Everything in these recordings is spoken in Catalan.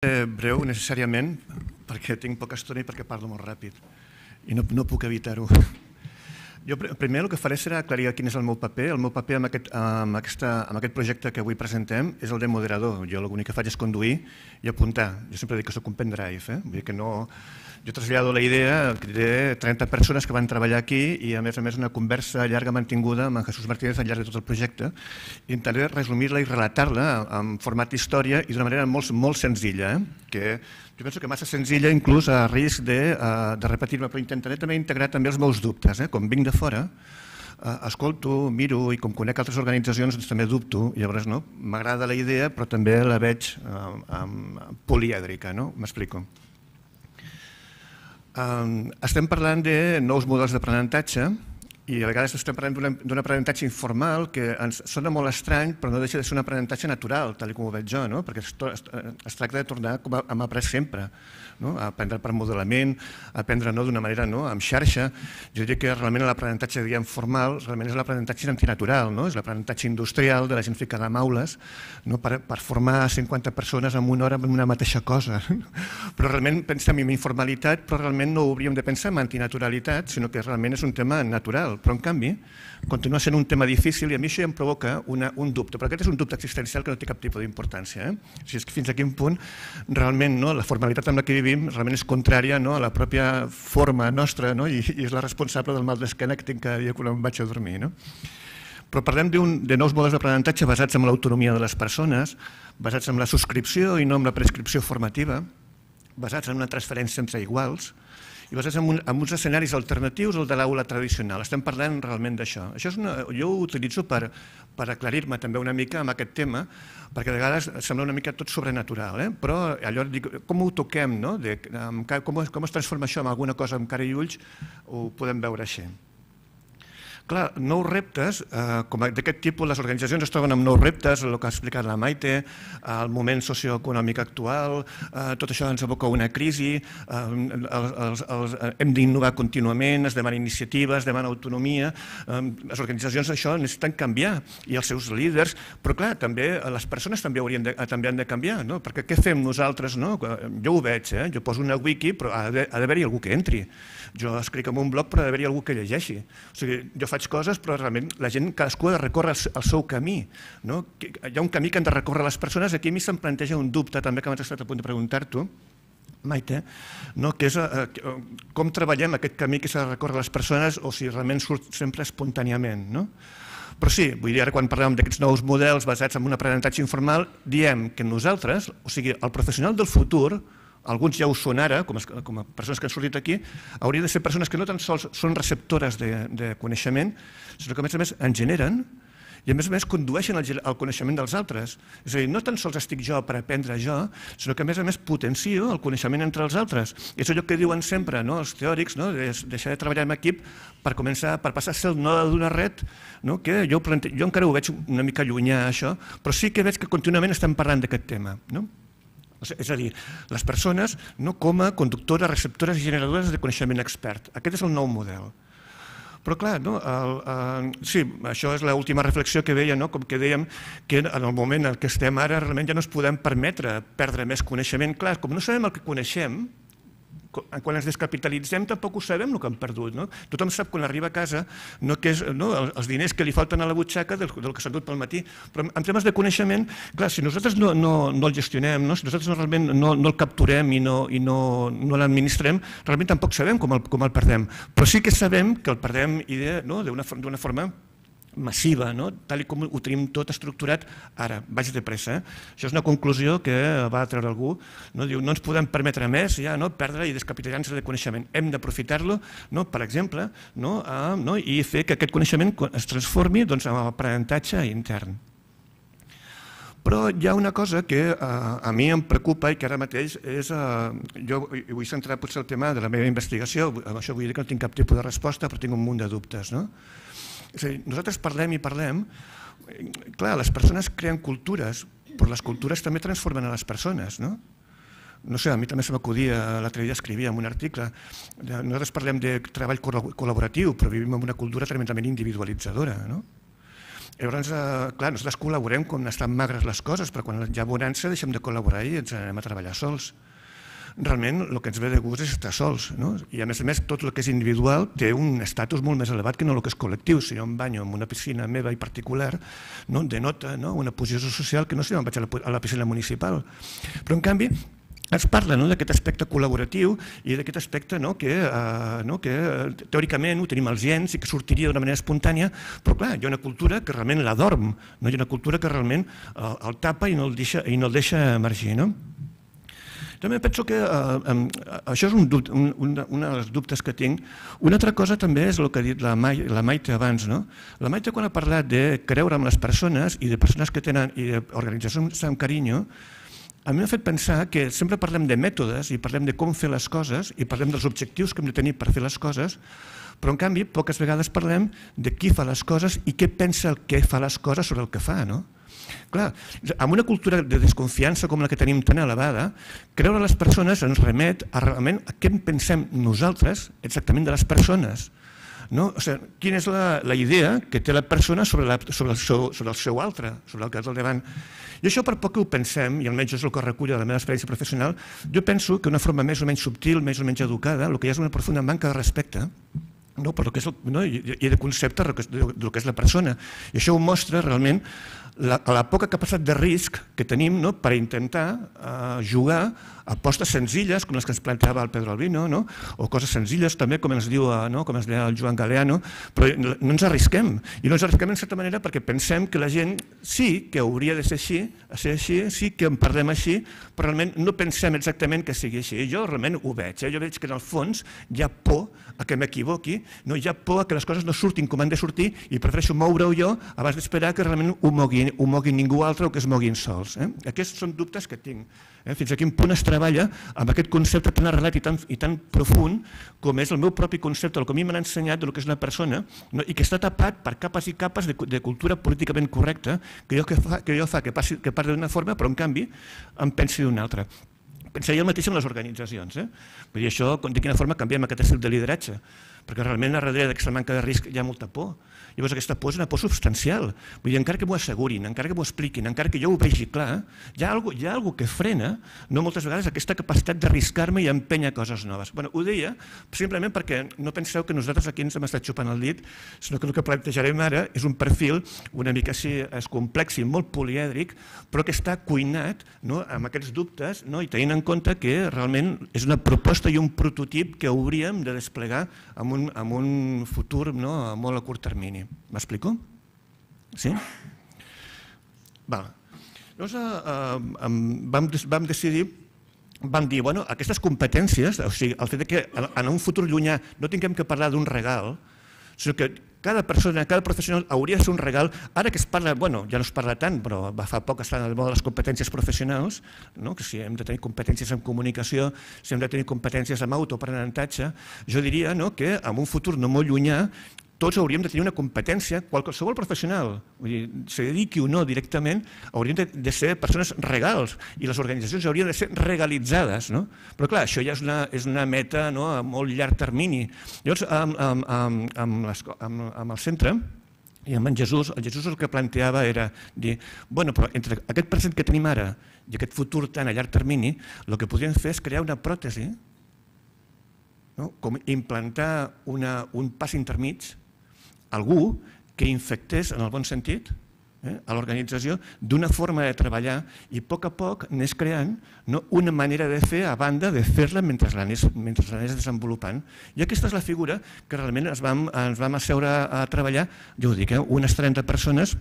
Eh, breu necessàriament, perquè tinc poca estona i perquè parlo molt ràpid i no, no puc evitar-ho. Jo primer el que faré serà aclarir quin és el meu paper. El meu paper amb aquest, amb, aquesta, amb aquest projecte que avui presentem és el de moderador. Jo l'únic que faig és conduir i apuntar. Jo sempre dic que sóc un pendrive, eh? Vull dir que no, jo trasllado la idea, de 30 persones que van treballar aquí i a més a més una conversa llarga mantinguda amb en Jesús Martínez al llarg de tot el projecte. Intentaré resumir-la i relatar-la en format història i d'una manera molt, molt senzilla, eh? que jo penso que massa senzilla inclús a risc de, uh, de repetir-me, però intentaré també integrar també els meus dubtes. Eh? Com vinc de fora, uh, escolto, miro i com conec altres organitzacions doncs també dubto, llavors no? m'agrada la idea però també la veig um, polièdrica, no? m'explico. Estem parlant de nous models d'aprenentatge i a vegades estem parlant d'un aprenentatge informal que ens sona molt estrany però no deixa de ser un aprenentatge natural, tal com ho veig jo, no? perquè es, tracta de tornar com hem après sempre no? aprendre per modelament, aprendre no, d'una manera no, amb xarxa. Jo diria que realment l'aprenentatge formal realment és l'aprenentatge antinatural, no? és l'aprenentatge industrial de la gent ficada en aules no? per, per formar 50 persones en una hora en una mateixa cosa. Però realment pensem en informalitat, però realment no hauríem de pensar en antinaturalitat, sinó que realment és un tema natural. Però en canvi, continua sent un tema difícil i a mi això ja em provoca una, un dubte, però aquest és un dubte existencial que no té cap tipus d'importància. Eh? És que fins a quin punt realment no, la formalitat amb la que vivim realment és contrària no, a la pròpia forma nostra no? I, i és la responsable del mal d'esquena que tinc cada dia quan em vaig a dormir. No? Però parlem de nous models d'aprenentatge basats en l'autonomia de les persones, basats en la subscripció i no en la prescripció formativa, basats en una transferència entre iguals, i basats en, un, en uns escenaris alternatius al de l'aula tradicional. Estem parlant realment d'això. Això és una, jo ho utilitzo per, per aclarir-me també una mica amb aquest tema, perquè de vegades sembla una mica tot sobrenatural, eh? però allò dic, com ho toquem, no? de, com, com es transforma això en alguna cosa amb cara i ulls, ho podem veure així. Clar, nous reptes, eh, com d'aquest tipus, les organitzacions es troben amb nous reptes, el que ha explicat la Maite, el moment socioeconòmic actual, eh, tot això ens aboca una crisi, eh, els, els, els, hem d'innovar contínuament, es demana iniciativa, es demana autonomia, eh, les organitzacions això necessiten canviar i els seus líders, però clar, també les persones també, haurien també han de canviar, no? perquè què fem nosaltres? No? Jo ho veig, eh? jo poso una wiki, però ha d'haver-hi algú que entri. Jo escric en un blog, però ha d'haver-hi algú que llegeixi. O sigui, jo faig coses, però realment la gent, cadascú ha de recórrer el seu camí. No? Hi ha un camí que han de recórrer les persones. Aquí a mi se'm planteja un dubte, també que m'has estat a punt de preguntar-t'ho, Maite, no? que és eh, eh com treballem aquest camí que s'ha de recórrer les persones o si realment surt sempre espontàniament. No? Però sí, vull dir, ara quan parlem d'aquests nous models basats en un aprenentatge informal, diem que nosaltres, o sigui, el professional del futur, alguns ja ho són ara, com, com a persones que han sortit aquí, haurien de ser persones que no tan sols són receptores de, de coneixement, sinó que a més a més en generen i a més a més condueixen el, el coneixement dels altres. És a dir, no tan sols estic jo per aprendre jo, sinó que a més a més potencio el coneixement entre els altres. És allò que diuen sempre no, els teòrics, no, de deixar de treballar en equip per començar per passar a ser el node d'una red, no, que jo, jo encara ho veig una mica llunyà això, però sí que veig que contínuament estem parlant d'aquest tema. No? És a dir, les persones no com a conductores, receptores i generadores de coneixement expert. Aquest és el nou model. Però clar, no, sí, això és l'última reflexió que veia, no? com que dèiem que en el moment en què estem ara realment ja no ens podem permetre perdre més coneixement. Clar, com no sabem el que coneixem, quan ens descapitalitzem tampoc ho sabem el que hem perdut. No? Tothom sap quan arriba a casa no, que és, no, els diners que li falten a la butxaca del, del que s'ha dut pel matí. Però en temes de coneixement, clar, si nosaltres no, no, no el gestionem, no? si nosaltres no, realment no, no el capturem i no, i no, no l'administrem, realment tampoc sabem com el, com el perdem. Però sí que sabem que el perdem no, d'una forma massiva, no? tal com ho tenim tot estructurat ara, vaig de pressa. Eh? Això és una conclusió que va treure algú. No, Diu, no ens podem permetre més ja no? perdre i descapitalitzar-nos de coneixement. Hem d'aprofitar-lo, no? per exemple, no? A, no? i fer que aquest coneixement es transformi doncs, en aprenentatge intern. Però hi ha una cosa que eh, a mi em preocupa i que ara mateix és... Eh, jo vull centrar potser el tema de la meva investigació, amb això vull dir que no tinc cap tipus de resposta, però tinc un munt de dubtes. No? És dir, nosaltres parlem i parlem, clar, les persones creen cultures, però les cultures també transformen a les persones, no? No sé, a mi també se m'acudia, l'altre dia escrivia en un article, nosaltres parlem de treball col·laboratiu, però vivim en una cultura tremendament individualitzadora, no? Llavors, eh, clar, nosaltres col·laborem quan estan magres les coses, però quan hi ha bonança deixem de col·laborar i ens anem a treballar sols. Realment, el que ens ve de gust és estar sols. No? I a més a més, tot el que és individual té un estatus molt més elevat que no el que és col·lectiu. Si jo em banyo en una piscina meva i particular, no? denota no? una posició social que no si jo em vaig a la, a la piscina municipal. Però, en canvi, es parla no, d'aquest aspecte col·laboratiu i d'aquest aspecte no, que, eh, no, que teòricament ho tenim als gens i que sortiria d'una manera espontània, però clar, hi ha una cultura que realment la dorm, no? hi ha una cultura que realment el, el tapa i no el deixa, i no el deixa emergir. No? També penso que eh, eh, això és un, dubte, un, un, un dels dubtes que tinc. Una altra cosa també és el que ha dit la, Mai, la Maite abans. No? La Maite quan ha parlat de creure en les persones i de persones que tenen i d'organitzacions amb carinyo, a mi m'ha fet pensar que sempre parlem de mètodes i parlem de com fer les coses i parlem dels objectius que hem de tenir per fer les coses, però en canvi poques vegades parlem de qui fa les coses i què pensa el que fa les coses sobre el que fa. No? Clar, amb una cultura de desconfiança com la que tenim tan elevada, creure les persones ens remet a realment a què en pensem nosaltres exactament de les persones. No? O sigui, quina és la, la idea que té la persona sobre, la, sobre, el seu, sobre el seu altre, sobre el que és al davant. I això per poc que ho pensem, i almenys és el que recull la meva experiència professional, jo penso que una forma més o menys subtil, més o menys educada, el que hi ha és una profunda manca de respecte no, per que és el, no, i, i de concepte del que és la persona. I això ho mostra realment la, la poca capacitat de risc que tenim no, per intentar uh, jugar apostes senzilles, com les que ens plantejava el Pedro Albino, no? o coses senzilles també, com ens diu eh, no? com ens el Joan Galeano, però no ens arrisquem. I no ens arrisquem en certa manera perquè pensem que la gent sí que hauria de ser així, ser així, sí que en parlem així, però realment no pensem exactament que sigui així. Jo realment ho veig, eh? jo veig que en el fons hi ha por a que m'equivoqui, no hi ha por a que les coses no surtin com han de sortir i prefereixo moure-ho jo abans d'esperar que realment ho mogui ningú altre o que es moguin sols. Eh? Aquests són dubtes que tinc. Eh? Fins a quin punt es treballa amb aquest concepte tan arrelat i tan, i profund com és el meu propi concepte, el que a mi m'han ensenyat del que és una persona no? i que està tapat per capes i capes de, de cultura políticament correcta que jo, que fa, que jo fa que, passi, que parli d'una forma però en canvi em pensi d'una altra. Pensaria el mateix en les organitzacions. Eh? Vull dir, això, de quina forma canviem aquest estil de lideratge? Perquè realment a darrere d'aquesta manca de risc hi ha molta por. Llavors aquesta por és una por substancial. Vull dir, encara que m'ho assegurin, encara que m'ho expliquin, encara que jo ho vegi clar, hi ha alguna, alguna que frena, no moltes vegades, aquesta capacitat d'arriscar-me i empènyer coses noves. Bueno, ho deia simplement perquè no penseu que nosaltres aquí ens hem estat xupant el dit, sinó que el que plantejarem ara és un perfil una mica així és complex i molt polièdric, però que està cuinat no, amb aquests dubtes no, i tenint en compte que realment és una proposta i un prototip que hauríem de desplegar en un, en un futur no, molt a curt termini. M'explico? Sí? Va. Llavors, eh, eh, vam, vam decidir vam dir, bueno, aquestes competències, o sigui, el fet que en un futur llunyà no tinguem que parlar d'un regal, sinó que cada persona, cada professional hauria de ser un regal, ara que es parla, bueno, ja no es parla tant, però va fa poc estan de moda les competències professionals, no? que si hem de tenir competències en comunicació, si hem de tenir competències en autoaprenentatge, jo diria no, que en un futur no molt llunyà tots hauríem de tenir una competència, qualsevol professional, vull dir, se dediqui o no directament, haurien de, de ser persones regals i les organitzacions haurien de ser regalitzades. No? Però clar, això ja és una, és una meta no, a molt llarg termini. Llavors, amb, amb, amb, amb, amb, amb el centre, i amb en Jesús, el Jesús el que planteava era dir, bueno, però entre aquest present que tenim ara i aquest futur tan a llarg termini, el que podríem fer és crear una pròtesi, no? com implantar una, un pas intermig algú que infectés, en el bon sentit, eh, a l'organització d'una forma de treballar i a poc a poc anés creant no, una manera de fer a banda de fer-la mentre l'anés desenvolupant. I aquesta és la figura que realment ens vam, ens vam asseure a, treballar, jo ho dic, eh, unes 30 persones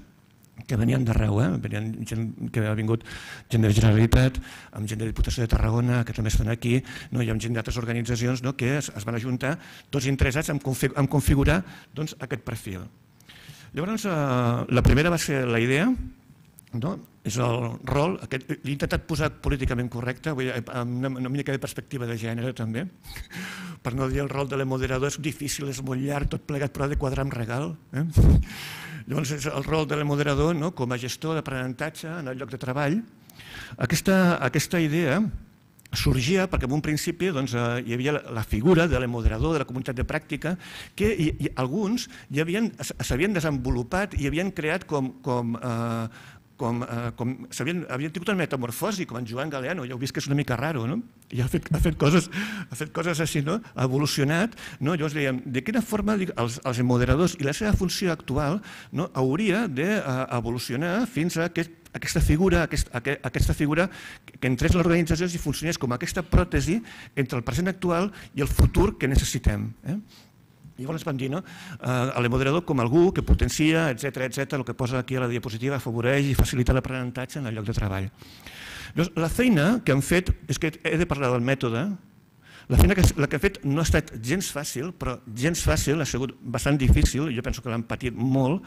que venien d'arreu, eh? venien gent que ha vingut gent de la Generalitat, amb gent de Diputació de Tarragona, que també estan aquí, no? i amb gent d'altres organitzacions no? que es, es van ajuntar, tots interessats en, config en configurar doncs, aquest perfil. Llavors, eh, la primera va ser la idea, no? És el rol, aquest, he intentat posar políticament correcte, vull dir, amb una, una mica de perspectiva de gènere també, per no dir el rol de l'emoderador és difícil, és molt llarg, tot plegat, però ha de quadrar amb regal. Eh? Llavors, és el rol de l'emoderador no? com a gestor d'aprenentatge en el lloc de treball. Aquesta, aquesta idea sorgia perquè en un principi doncs, eh, hi havia la, la figura de l'emoderador de la comunitat de pràctica que i, i alguns ja s'havien desenvolupat i havien creat com, com eh, com, eh, com havien, havien tingut una metamorfosi, com en Joan Galeano, ja heu vist que és una mica raro, no? I ha fet, ha fet, coses, ha fet coses així, no? Ha evolucionat, no? Llavors dèiem, de quina forma els, els moderadors i la seva funció actual no? hauria d'evolucionar de, uh, fins a aquest aquesta figura, aquest, aquesta figura que entrés en l'organització i funcionés com aquesta pròtesi entre el present actual i el futur que necessitem. Eh? Llavors vam dir, no? eh, l'emoderador com algú que potencia, etc etc, el que posa aquí a la diapositiva afavoreix i facilita l'aprenentatge en el lloc de treball. Llavors, la feina que hem fet, és que he de parlar del mètode, la feina que, la que he fet no ha estat gens fàcil, però gens fàcil, ha sigut bastant difícil, jo penso que l'han patit molt,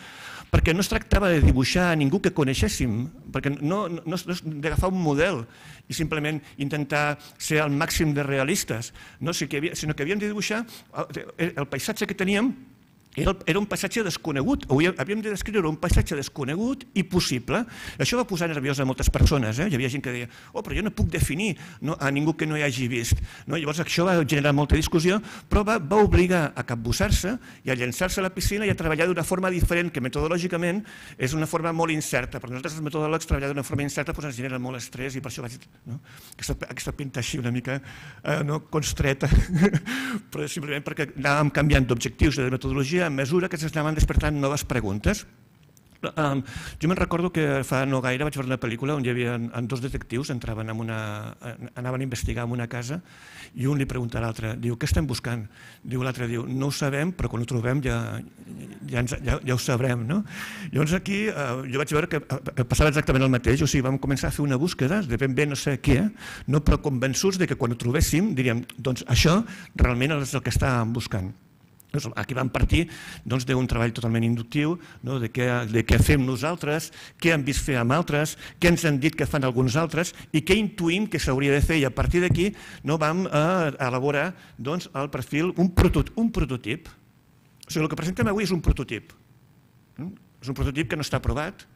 perquè no es tractava de dibuixar a ningú que coneixéssim, perquè no, no, no d'agafar un model i simplement intentar ser al màxim de realistes, no? sinó que havíem de dibuixar el paisatge que teníem era, era un passatge desconegut, havíem de descriure un passatge desconegut i possible. Això va posar nerviós a moltes persones. Eh? Hi havia gent que deia, oh, però jo no puc definir no, a ningú que no hi hagi vist. No? Llavors això va generar molta discussió, però va, va obligar a capbussar-se i a llançar-se a la piscina i a treballar d'una forma diferent, que metodològicament és una forma molt incerta. Per nosaltres els metodòlegs treballar d'una forma incerta doncs ens genera molt estrès i per això vaig... No? Aquesta, aquesta pinta així una mica eh, no, constreta, però simplement perquè anàvem canviant d'objectius de metodologia a mesura que s'anaven despertant noves preguntes. Um, jo me'n recordo que fa no gaire vaig veure una pel·lícula on hi havia en dos detectius, entraven en una, anaven a investigar en una casa i un li pregunta a l'altre, diu, què estem buscant? Diu l'altre, diu, no ho sabem, però quan ho trobem ja, ja, ens, ja, ja ho sabrem. No? Llavors aquí eh, jo vaig veure que passava exactament el mateix, o sigui, vam començar a fer una búsqueda de ben bé no sé què, no? però convençuts de que quan ho trobéssim diríem, doncs això realment és el que estàvem buscant. Doncs aquí vam partir doncs, d'un treball totalment inductiu, no? de, què, de què fem nosaltres, què hem vist fer amb altres, què ens han dit que fan alguns altres i què intuïm que s'hauria de fer. I a partir d'aquí no, vam eh, elaborar doncs, el perfil, un, prototip, un prototip. O sigui, el que presentem avui és un prototip. És un prototip que no està aprovat,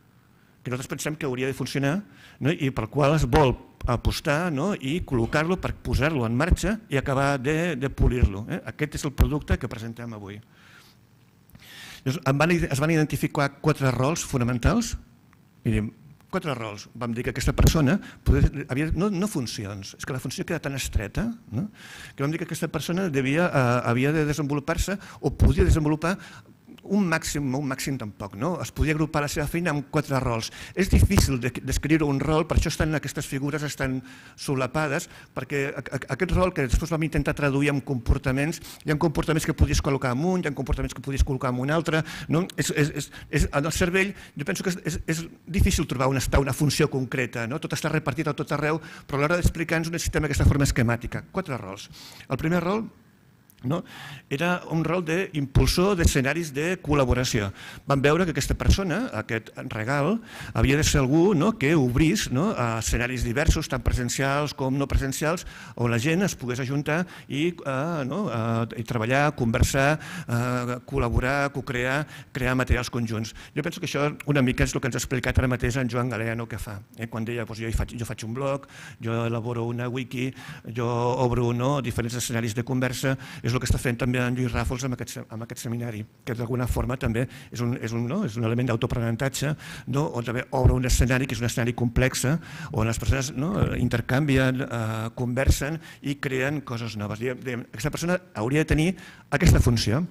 que nosaltres pensem que hauria de funcionar no? i pel qual es vol apostar no? i col·locar-lo per posar-lo en marxa i acabar de, de polir-lo. Eh? Aquest és el producte que presentem avui. Van, es van identificar quatre rols fonamentals. Miren, quatre rols. Vam dir que aquesta persona podia, havia, no, no funcions, és que la funció queda tan estreta no? que vam dir que aquesta persona devia, eh, havia de desenvolupar-se o podia desenvolupar un màxim, un màxim tampoc, no? es podia agrupar la seva feina amb quatre rols. És difícil descriure un rol, per això estan aquestes figures estan solapades, perquè aquest rol que després vam intentar traduir en comportaments, hi ha comportaments que podies col·locar en un, hi ha comportaments que podies col·locar en un altre, no? és, és, és, és, en el cervell jo penso que és, és, és difícil trobar on està una funció concreta, no? tot està repartit a tot arreu, però a l'hora d'explicar ens necessitem aquesta forma esquemàtica. Quatre rols. El primer rol no? era un rol d'impulsor d'escenaris de col·laboració. Vam veure que aquesta persona, aquest regal, havia de ser algú no? que obrís no? a escenaris diversos, tant presencials com no presencials, on la gent es pogués ajuntar i, uh, no? uh, i treballar, conversar, uh, col·laborar, co-crear, crear materials conjunts. Jo penso que això una mica és el que ens ha explicat ara mateix en Joan Galeano que fa. Eh? Quan deia, doncs, jo, faig, jo faig un blog, jo elaboro una wiki, jo obro no? diferents escenaris de conversa, és el que està fent també en Lluís Ràfols amb aquest, amb aquest seminari, que d'alguna forma també és un, és un, no? és un element d'autoaprenentatge, no? on també obre un escenari que és un escenari complex, on les persones no? intercanvien, eh, conversen i creen coses noves. Aquesta persona hauria de tenir aquesta funció.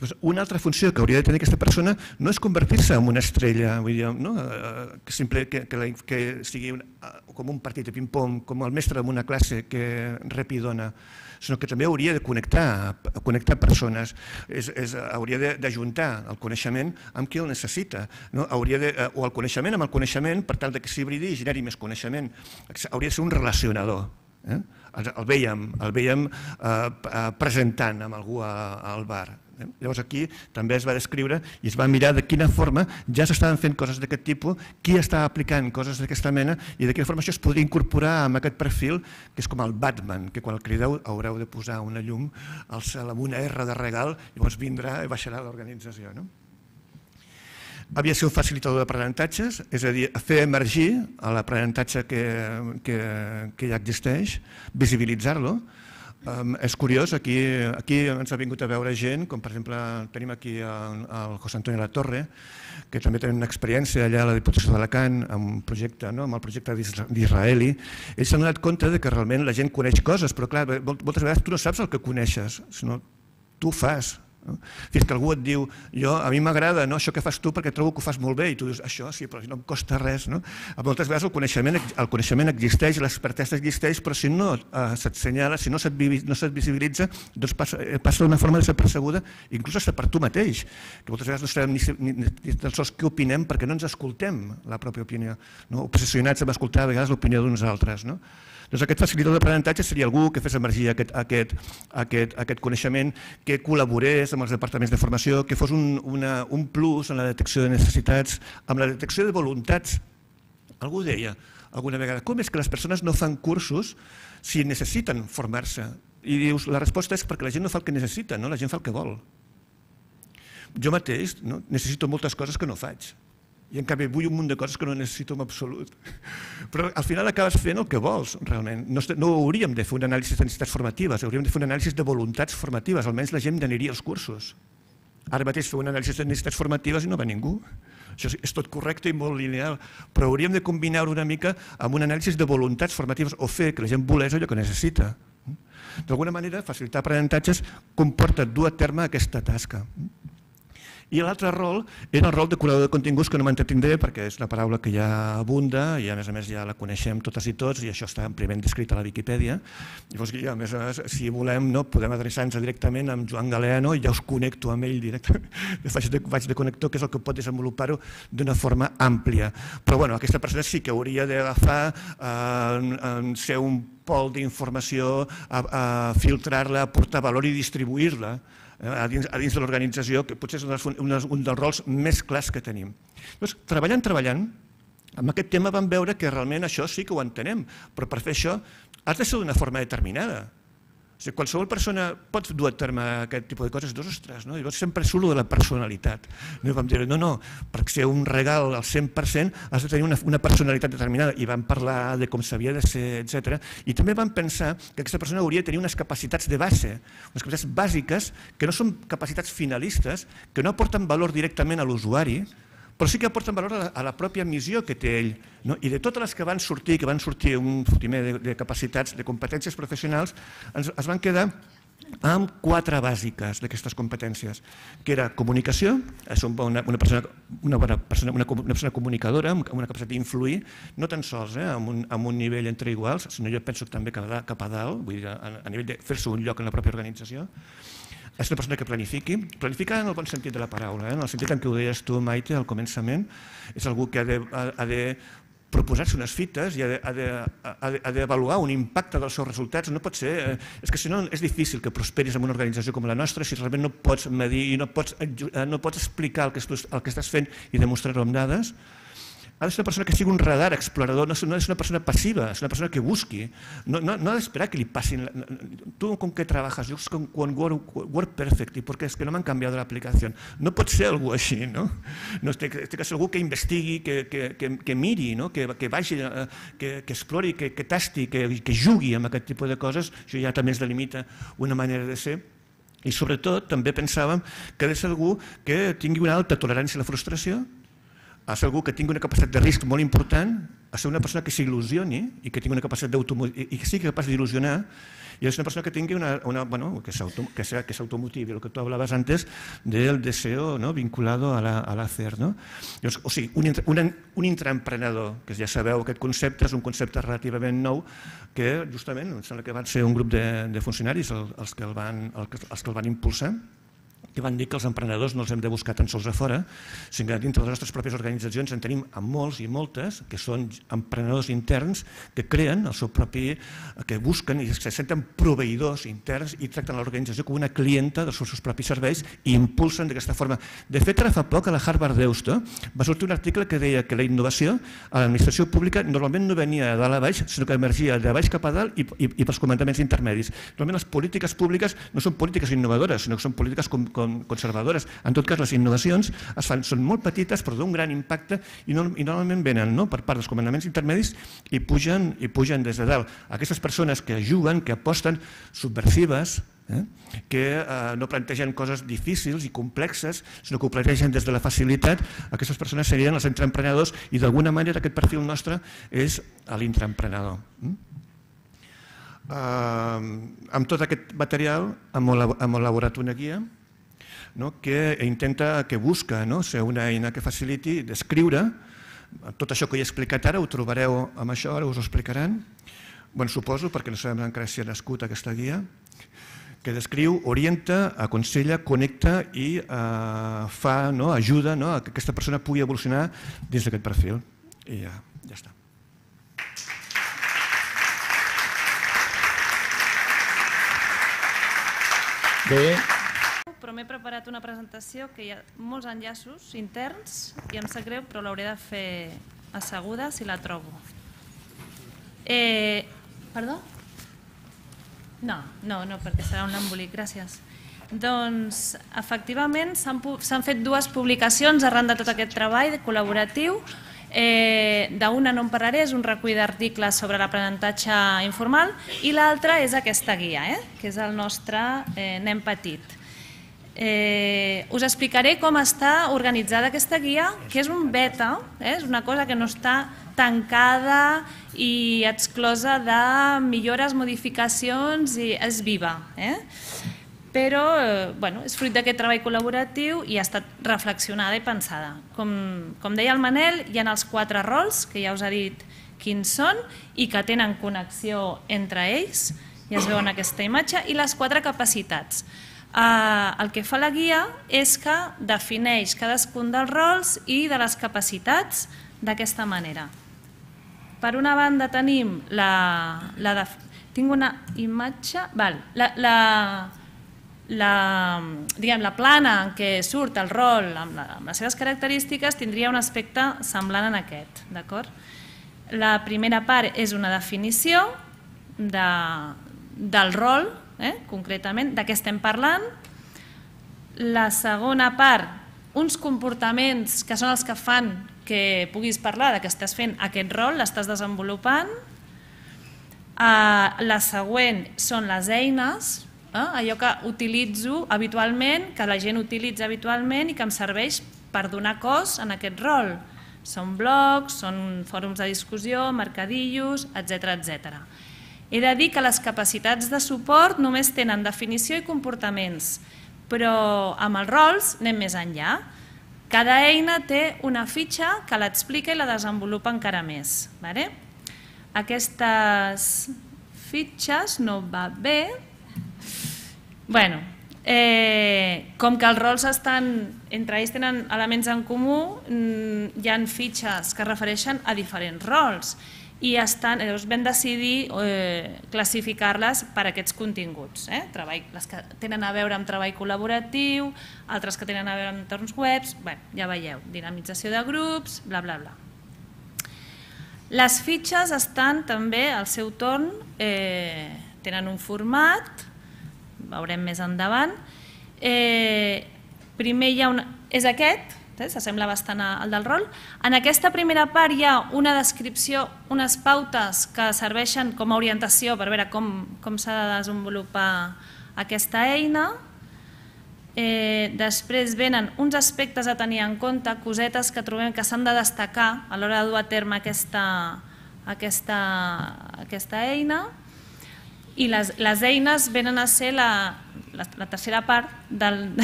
Doncs una altra funció que hauria de tenir aquesta persona no és convertir-se en una estrella, vull dir, no? Eh, que, simple, que, que, que sigui un, com un partit de ping-pong, com el mestre en una classe que rep i dona, sinó que també hauria de connectar, connectar persones, és, és, hauria d'ajuntar el coneixement amb qui el necessita, no? hauria de, eh, o el coneixement amb el coneixement per tal que s'hibridi i generi més coneixement. Hauria de ser un relacionador. Eh? El, veiem eh, eh presentant amb algú al bar. Llavors aquí també es va descriure i es va mirar de quina forma ja s'estaven fent coses d'aquest tipus, qui estava aplicant coses d'aquesta mena i de quina forma això es podria incorporar amb aquest perfil que és com el Batman, que quan el crideu haureu de posar una llum amb una R de regal, llavors vindrà i baixarà l'organització. No? havia un facilitador d'aprenentatges, és a dir, fer emergir l'aprenentatge que, que, que ja existeix, visibilitzar-lo. És curiós, aquí, aquí ens ha vingut a veure gent, com per exemple tenim aquí el, José Antonio La Torre, que també tenen una experiència allà a la Diputació d'Alacant amb projecte, no? amb el projecte d'Israeli, ells s'han donat compte que realment la gent coneix coses, però clar, moltes vegades tu no saps el que coneixes, sinó tu fas? Fins que algú et diu, jo, a mi m'agrada no, això que fas tu perquè trobo que ho fas molt bé i tu dius, això sí, però no em costa res. No? Moltes vegades el coneixement, el coneixement existeix, l'expertesa existeix, però si no eh, se't senyala, si no se't, no se't visibilitza, doncs passa, eh, passa d'una forma desapercebuda, inclús hasta per tu mateix, que moltes vegades no sabem ni, ni, ni tan sols què opinem perquè no ens escoltem la pròpia opinió, no? obsessionats amb escoltar a vegades l'opinió d'uns altres. No? Doncs aquest facilitador d'aprenentatge seria algú que fes emergir aquest, aquest, aquest, aquest coneixement, que col·laborés amb els departaments de formació, que fos un, una, un plus en la detecció de necessitats, amb la detecció de voluntats. Algú deia alguna vegada, com és que les persones no fan cursos si necessiten formar-se? I dius, la resposta és perquè la gent no fa el que necessita, no? la gent fa el que vol. Jo mateix no? necessito moltes coses que no faig i en canvi vull un munt de coses que no necessito en absolut. Però al final acabes fent el que vols, realment. No, no hauríem de fer un anàlisi de necessitats formatives, hauríem de fer un anàlisi de voluntats formatives, almenys la gent aniria als cursos. Ara mateix fer un anàlisi de necessitats formatives i no va ningú. Això és tot correcte i molt lineal, però hauríem de combinar una mica amb un anàlisi de voluntats formatives o fer que la gent volés allò que necessita. D'alguna manera, facilitar aprenentatges comporta dur a terme aquesta tasca. I l'altre rol era el rol de curador de continguts que no m'entretindré perquè és una paraula que ja abunda i a més a més ja la coneixem totes i tots i això està àmpliament descrit a la Viquipèdia. Llavors, a més, si volem, no, podem adreçar-nos directament amb Joan Galeano i ja us connecto amb ell directament. Faig de, faig de connector, que és el que pot desenvolupar-ho d'una forma àmplia. Però bueno, aquesta persona sí que hauria d'agafar, eh, ser un pol d'informació, filtrar-la, aportar valor i distribuir-la a dins, a dins de l'organització, que potser és un dels, un, un dels rols més clars que tenim. Doncs, treballant, treballant, amb aquest tema vam veure que realment això sí que ho entenem, però per fer això has de ser d'una forma determinada. O sigui, qualsevol persona pot dur a terme aquest tipus de coses, dos ostres, no? llavors sempre surt de la personalitat. No vam dir, no, no, per ser un regal al 100% has de tenir una, una personalitat determinada i vam parlar de com s'havia de ser, etc. I també vam pensar que aquesta persona hauria de tenir unes capacitats de base, unes capacitats bàsiques que no són capacitats finalistes, que no aporten valor directament a l'usuari, però sí que aporten valor a la, a la pròpia missió que té ell. No? I de totes les que van sortir, que van sortir un primer de, de capacitats, de competències professionals, ens, es van quedar amb quatre bàsiques d'aquestes competències, que era comunicació, és una, una, persona, una, bona persona, una, una persona comunicadora, amb una capacitat d'influir, no tan sols eh, amb, un, amb un nivell entre iguals, sinó jo penso també cap a, cap a dalt, vull dir, a, a nivell de fer-se un lloc en la pròpia organització, és una persona que planifiqui, planifica en el bon sentit de la paraula, eh? en el sentit en què ho deies tu, Maite, al començament, és algú que ha de, ha de proposar-se unes fites i ha d'avaluar un impacte dels seus resultats. No pot ser, eh, és que si no és difícil que prosperis en una organització com la nostra si realment no pots medir i no pots, eh, no pots explicar el que, el que estàs fent i demostrar-ho amb dades ha de ser una persona que sigui un radar explorador, no és una persona passiva, és una persona que busqui. No, no, no ha d'esperar que li passin... Tu com que treballes? Jo com quan work, work perfect, i perquè és que no m'han canviat l'aplicació. No pot ser algú així, no? no té, té que ser algú que investigui, que, que, que, que miri, no? que, que vagi, eh, que, que explori, que, que tasti, que, que jugui amb aquest tipus de coses. Això ja també es delimita una manera de ser. I sobretot també pensàvem que ha de ser algú que tingui una alta tolerància a la frustració, a ser algú que tingui una capacitat de risc molt important, a ser una persona que s'il·lusioni i que tingui una capacitat i que sigui capaç d'il·lusionar, i és una persona que tingui una, una bueno, que s'automotivi, el que tu hablaves antes del deseo ¿no? vinculado a la. No? Llavors, o sigui, un, un, un intraemprenedor, que ja sabeu, aquest concepte és un concepte relativament nou, que justament em sembla que van ser un grup de, de funcionaris els que el van, els que el van impulsar, que van dir que els emprenedors no els hem de buscar tan sols a fora, sinó que dintre de les nostres pròpies organitzacions en tenim amb molts i moltes que són emprenedors interns que creen el seu propi, que busquen i se senten proveïdors interns i tracten l'organització com una clienta dels seus propis serveis i impulsen d'aquesta forma. De fet, ara fa poc a la Harvard Deusto va sortir un article que deia que la innovació a l'administració pública normalment no venia de dalt a baix, sinó que emergia de baix cap a dalt i, i, i pels comandaments intermedis. Normalment les polítiques públiques no són polítiques innovadores, sinó que són polítiques com, com conservadores. En tot cas, les innovacions es fan, són molt petites però d'un gran impacte i, no, i normalment venen no, per part dels comandaments intermedis i pugen, i pugen des de dalt. Aquestes persones que juguen, que aposten, subversives, eh? que eh, no plantegen coses difícils i complexes, sinó que ho plantegen des de la facilitat, aquestes persones serien els entreemprenedors i d'alguna manera aquest perfil nostre és l'intraemprenedor. Mm? Uh, amb tot aquest material hem elaborat una guia no? que intenta, que busca no? ser una eina que faciliti descriure tot això que he explicat ara, ho trobareu amb això, ara us ho explicaran. Bueno, suposo, perquè no sabem encara si ha nascut aquesta guia, que descriu, orienta, aconsella, connecta i eh, fa, no, ajuda no, a que aquesta persona pugui evolucionar dins d'aquest perfil. I ja, ja està. Bé. Però m'he preparat una presentació que hi ha molts enllaços interns i em sap greu, però l'hauré de fer asseguda si la trobo. Eh, perdó? No, no, no, perquè serà un embolic, gràcies. Doncs, efectivament, s'han fet dues publicacions arran de tot aquest treball col·laboratiu. Eh, D'una no en parlaré, és un recull d'articles sobre l'aprenentatge informal, i l'altra és aquesta guia, eh, que és el nostre eh, nen petit. Eh, us explicaré com està organitzada aquesta guia, que és un beta, eh, és una cosa que no està tancada i exclosa de millores, modificacions i és viva. Eh? Però eh, bueno, és fruit d'aquest treball col·laboratiu i ha estat reflexionada i pensada. Com, com deia el Manel, hi ha els quatre rols, que ja us ha dit quins són i que tenen connexió entre ells, ja es veu en aquesta imatge, i les quatre capacitats. Eh, el que fa la guia és que defineix cadascun dels rols i de les capacitats d'aquesta manera. Per una banda tenim la... la de, tinc una imatge... Val, la, la, la, diguem, la plana en què surt el rol amb, la, amb les seves característiques tindria un aspecte semblant en aquest. La primera part és una definició de, del rol, eh, concretament, de què estem parlant. La segona part, uns comportaments que són els que fan que puguis parlar de que estàs fent aquest rol, l'estàs desenvolupant. Uh, la següent són les eines, eh? allò que utilitzo habitualment, que la gent utilitza habitualment i que em serveix per donar cos en aquest rol. Són blogs, són fòrums de discussió, mercadillos, etc etc. He de dir que les capacitats de suport només tenen definició i comportaments, però amb els rols anem més enllà. Cada eina té una fitxa que l'explica i la desenvolupa encara més. Aquestes fitxes no va bé. bueno, eh, com que els rols estan, entre ells tenen elements en comú, mm, hi han fitxes que refereixen a diferents rols i estan, llavors vam decidir eh, classificar-les per aquests continguts. Eh? Treball, les que tenen a veure amb treball col·laboratiu, altres que tenen a veure amb entorns webs, bé, ja veieu, dinamització de grups, bla, bla, bla. Les fitxes estan també al seu torn, eh, tenen un format, veurem més endavant. Eh, primer hi ha una, és aquest, eh? s'assembla bastant al del rol. En aquesta primera part hi ha una descripció, unes pautes que serveixen com a orientació per veure com, com s'ha de desenvolupar aquesta eina. Eh, després venen uns aspectes a tenir en compte, cosetes que trobem que s'han de destacar a l'hora de dur a terme aquesta, aquesta, aquesta eina i les, les eines venen a ser la, la, la tercera part del,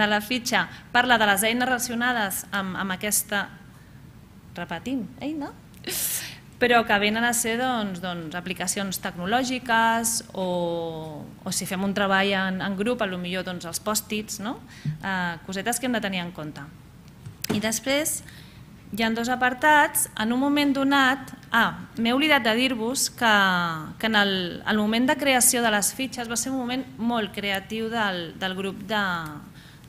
de la fitxa, parla de les eines relacionades amb, amb aquesta, repetim, eina, però que venen a ser doncs, doncs, aplicacions tecnològiques o, o si fem un treball en, en grup, potser doncs, els pòstits, no? eh, cosetes que hem de tenir en compte. I després, hi ha dos apartats. En un moment donat, ah, m'he oblidat de dir-vos que, que en el, el moment de creació de les fitxes va ser un moment molt creatiu del, del grup de,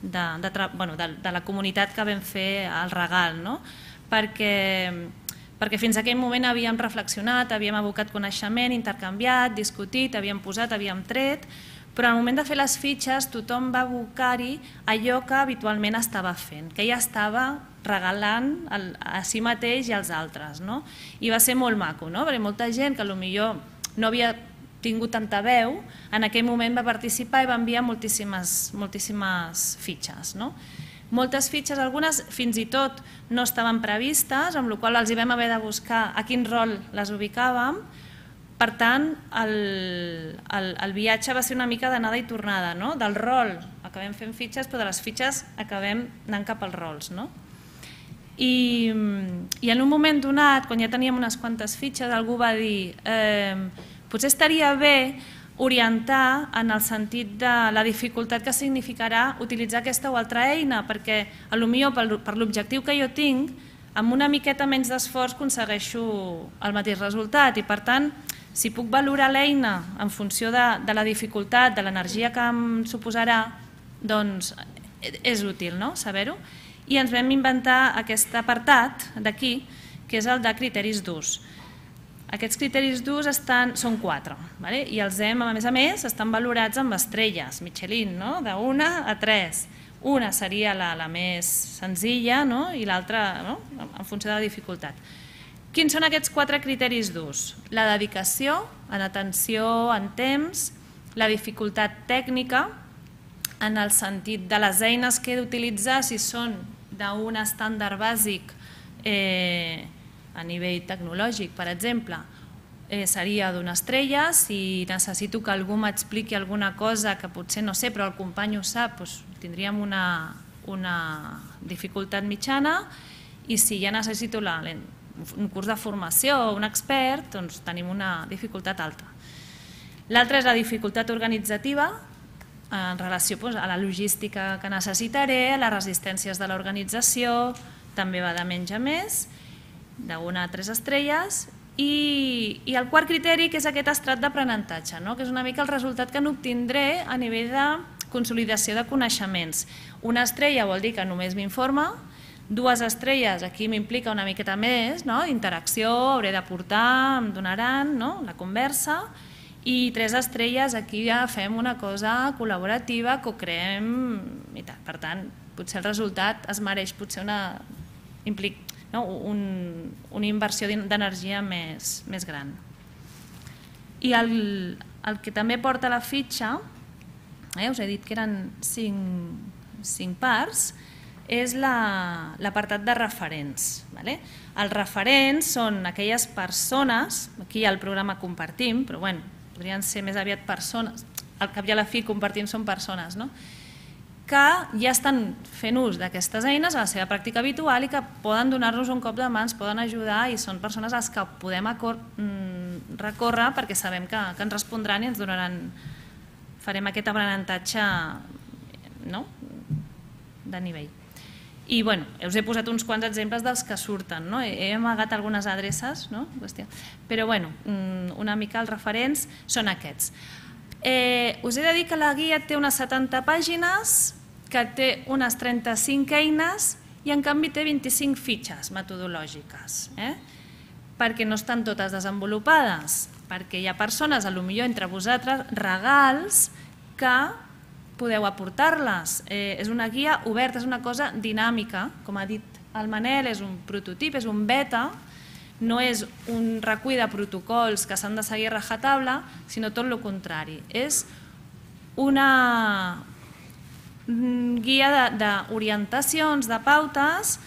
de, de, bueno, de, de la comunitat que vam fer el regal, no? perquè, perquè fins a aquell moment havíem reflexionat, havíem abocat coneixement, intercanviat, discutit, havíem posat, havíem tret, però al moment de fer les fitxes tothom va abocar-hi allò que habitualment estava fent, que ja estava regalant a si mateix i als altres. No? I va ser molt maco, no? perquè molta gent que millor no havia tingut tanta veu, en aquell moment va participar i va enviar moltíssimes, moltíssimes fitxes. No? Moltes fitxes, algunes fins i tot no estaven previstes, amb la qual els hi vam haver de buscar a quin rol les ubicàvem, per tant, el, el, el viatge va ser una mica d'anada i tornada, no? del rol acabem fent fitxes, però de les fitxes acabem anant cap als rols. No? I, I en un moment donat, quan ja teníem unes quantes fitxes, algú va dir eh, potser estaria bé orientar en el sentit de la dificultat que significarà utilitzar aquesta o altra eina, perquè a lo millor per l'objectiu que jo tinc, amb una miqueta menys d'esforç aconsegueixo el mateix resultat i per tant si puc valorar l'eina en funció de, de la dificultat, de l'energia que em suposarà, doncs és útil no? saber-ho. I ens vam inventar aquest apartat d'aquí, que és el de criteris d'ús. Aquests criteris d'ús són quatre, vale? i els hem, a més a més, estan valorats amb estrelles, Michelin, no? de una a tres. Una seria la, la més senzilla no? i l'altra no? en funció de la dificultat. Quins són aquests quatre criteris d'ús? La dedicació, en atenció, en temps, la dificultat tècnica, en el sentit de les eines que he d'utilitzar si són d'un estàndard bàsic eh, a nivell tecnològic, per exemple, eh, seria d'una estrella, si necessito que algú m'expliqui alguna cosa que potser no sé, però el company ho sap, doncs tindríem una, una dificultat mitjana, i si ja necessito la, un curs de formació o un expert, doncs tenim una dificultat alta. L'altra és la dificultat organitzativa, en relació doncs, a la logística que necessitaré, a les resistències de l'organització, també va de menys a més, d'una a tres estrelles, i, i el quart criteri, que és aquest estrat d'aprenentatge, no? que és una mica el resultat que n'obtindré a nivell de consolidació de coneixements. Una estrella vol dir que només m'informa, Dues estrelles, aquí m'implica una miqueta més, no? interacció, hauré de portar, em donaran no? la conversa, i tres estrelles, aquí ja fem una cosa col·laborativa, que ho creem, i tal. per tant, potser el resultat es mereix potser una, implic, no? Un, una inversió d'energia més, més gran. I el, el que també porta la fitxa, eh, us he dit que eren cinc, cinc parts, és l'apartat la, de referents. Vale? Els referents són aquelles persones, aquí al programa compartim, però bueno, podrien ser més aviat persones, al cap i a la fi compartim són persones, no? que ja estan fent ús d'aquestes eines a la seva pràctica habitual i que poden donar-nos un cop de mans, poden ajudar i són persones a les que podem mm, recórrer perquè sabem que, que ens respondran i ens donaran, farem aquest aprenentatge no? de nivell. I bueno, us he posat uns quants exemples dels que surten, no? he amagat algunes adreces, no? però bueno, mm, una mica els referents són aquests. Eh, us he de dir que la guia té unes 70 pàgines, que té unes 35 eines i en canvi té 25 fitxes metodològiques, eh? perquè no estan totes desenvolupades, perquè hi ha persones, a lo millor entre vosaltres, regals que podeu aportar-les. Eh, és una guia oberta, és una cosa dinàmica, com ha dit el Manel, és un prototip, és un beta, no és un recull de protocols que s'han de seguir rajatable, sinó tot el contrari. És una guia d'orientacions, de, de pautes,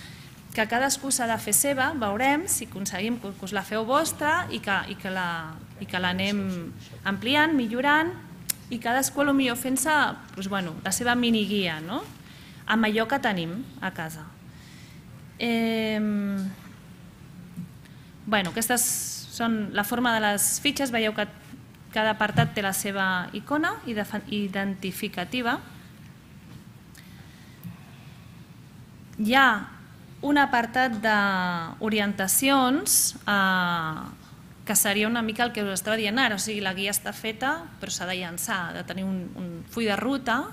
que cadascú s'ha de fer seva, veurem si aconseguim que us la feu vostra i que, i que l'anem la, ampliant, millorant i cadascú millor fent-se doncs, bueno, la seva miniguia, no? amb allò que tenim a casa. Eh, bueno, aquestes són la forma de les fitxes, veieu que cada apartat té la seva icona identificativa. Hi ha un apartat d'orientacions eh, que seria una mica el que us estava dient ara, o sigui, la guia està feta però s'ha de llançar, de tenir un, un full de ruta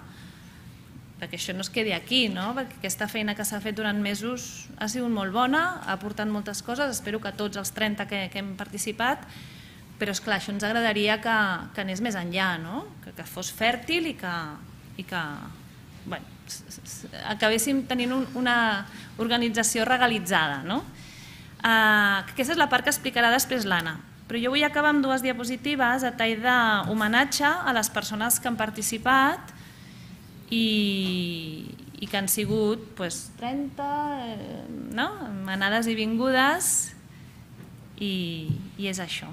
perquè això no es quedi aquí, no? perquè aquesta feina que s'ha fet durant mesos ha sigut molt bona, ha aportat moltes coses, espero que tots els 30 que, que hem participat però és clar, això ens agradaria que, que anés més enllà, no? que, que fos fèrtil i que, i que bueno, acabéssim tenint un, una organització regalitzada. No? Uh, aquesta és la part que explicarà després l'Anna. Però jo vull acabar amb dues diapositives a tall d'homenatge a les persones que han participat i, i que han sigut pues, 30 eh, no? manades i vingudes i, i és això.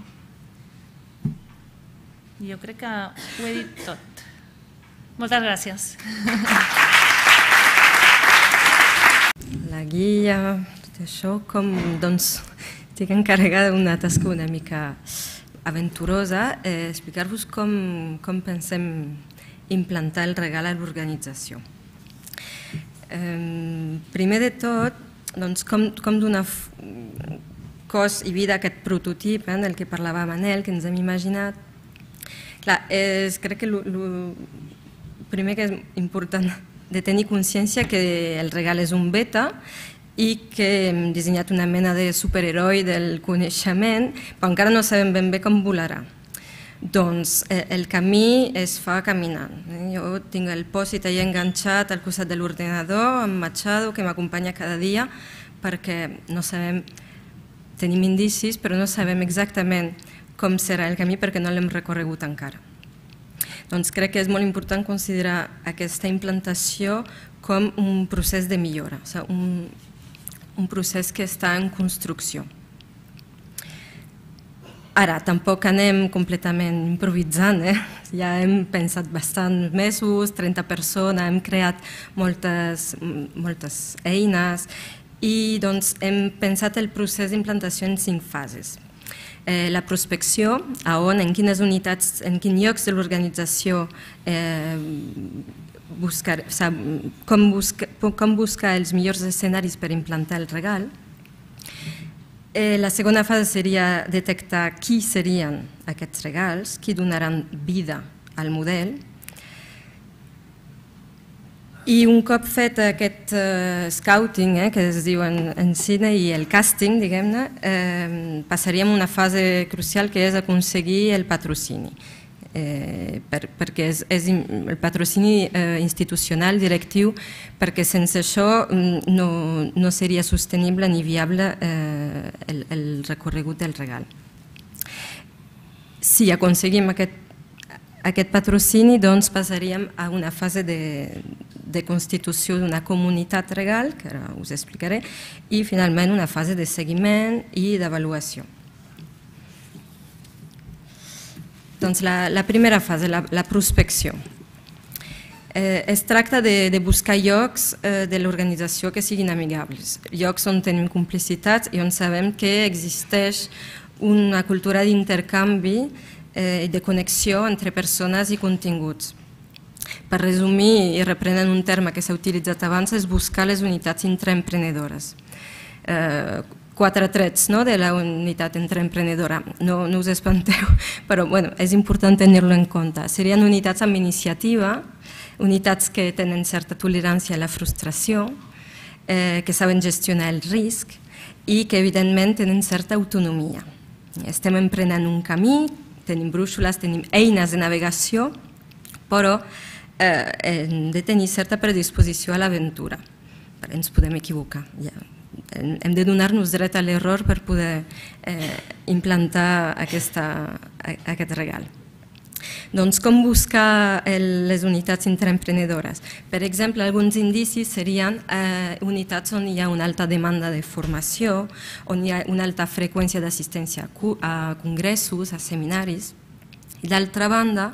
Jo crec que ho he dit tot. Moltes gràcies. La guia, això, com doncs, estic encarregada d'una tasca una mica aventurosa, eh, explicar-vos com, com pensem implantar el regal a l'organització. Eh, primer de tot, doncs, com, com donar cos i vida a aquest prototip eh, del que parlava Manel, que ens hem imaginat. Clar, és, crec que el primer que és important de tenir consciència que el regal és un beta i que hem dissenyat una mena de superheroi del coneixement, però encara no sabem ben bé com volarà. Doncs eh, el camí es fa caminant. Eh? Jo tinc el pòsit allà enganxat al costat de l'ordinador amb Machado que m'acompanya cada dia perquè no sabem, tenim indicis però no sabem exactament com serà el camí perquè no l'hem recorregut encara. Doncs crec que és molt important considerar aquesta implantació com un procés de millora, o sigui, un, un procés que està en construcció. Ara, tampoc anem completament improvisant, eh? ja hem pensat bastant mesos, 30 persones, hem creat moltes, moltes eines i doncs, hem pensat el procés d'implantació en cinc fases. Eh, la prospecció, a on, en quines unitats, en quins llocs de l'organització eh, buscar, com, busca, com buscar els millors escenaris per implantar el regal, Eh, la segona fase seria detectar qui serien aquests regals, qui donaran vida al model. I un cop fet aquest uh, scouting, eh, que es diu en, en cine, i el casting, diguem-ne, eh, passaríem a una fase crucial que és aconseguir el patrocini eh, per, perquè és, és el patrocini eh, institucional directiu, perquè sense això mm, no, no seria sostenible ni viable eh, el, el recorregut del regal. Si aconseguim aquest, aquest patrocini, doncs passaríem a una fase de, de constitució d'una comunitat regal, que ara us explicaré, i finalment una fase de seguiment i d'avaluació. Doncs la, la primera fase, la, la prospecció. Eh, es tracta de, de buscar llocs eh, de l'organització que siguin amigables, llocs on tenim complicitats i on sabem que existeix una cultura d'intercanvi eh, de connexió entre persones i continguts. Per resumir i reprenent un terme que s'ha utilitzat abans, és buscar les unitats intraemprenedores. Eh, quatre trets no, de la unitat entreprenedora. No, no us espanteu, però bueno, és important tenir-lo en compte. Serien unitats amb iniciativa, unitats que tenen certa tolerància a la frustració, eh, que saben gestionar el risc i que evidentment tenen certa autonomia. Estem emprenent un camí, tenim brúixoles, tenim eines de navegació, però eh, hem de tenir certa predisposició a l'aventura. Ens podem equivocar, ja, hem de donar-nos dret a l'error per poder eh, implantar aquesta, aquest regal. Doncs com buscar el, les unitats intraemprenedores? Per exemple, alguns indicis serien eh, unitats on hi ha una alta demanda de formació, on hi ha una alta freqüència d'assistència a congressos, a seminaris. D'altra banda,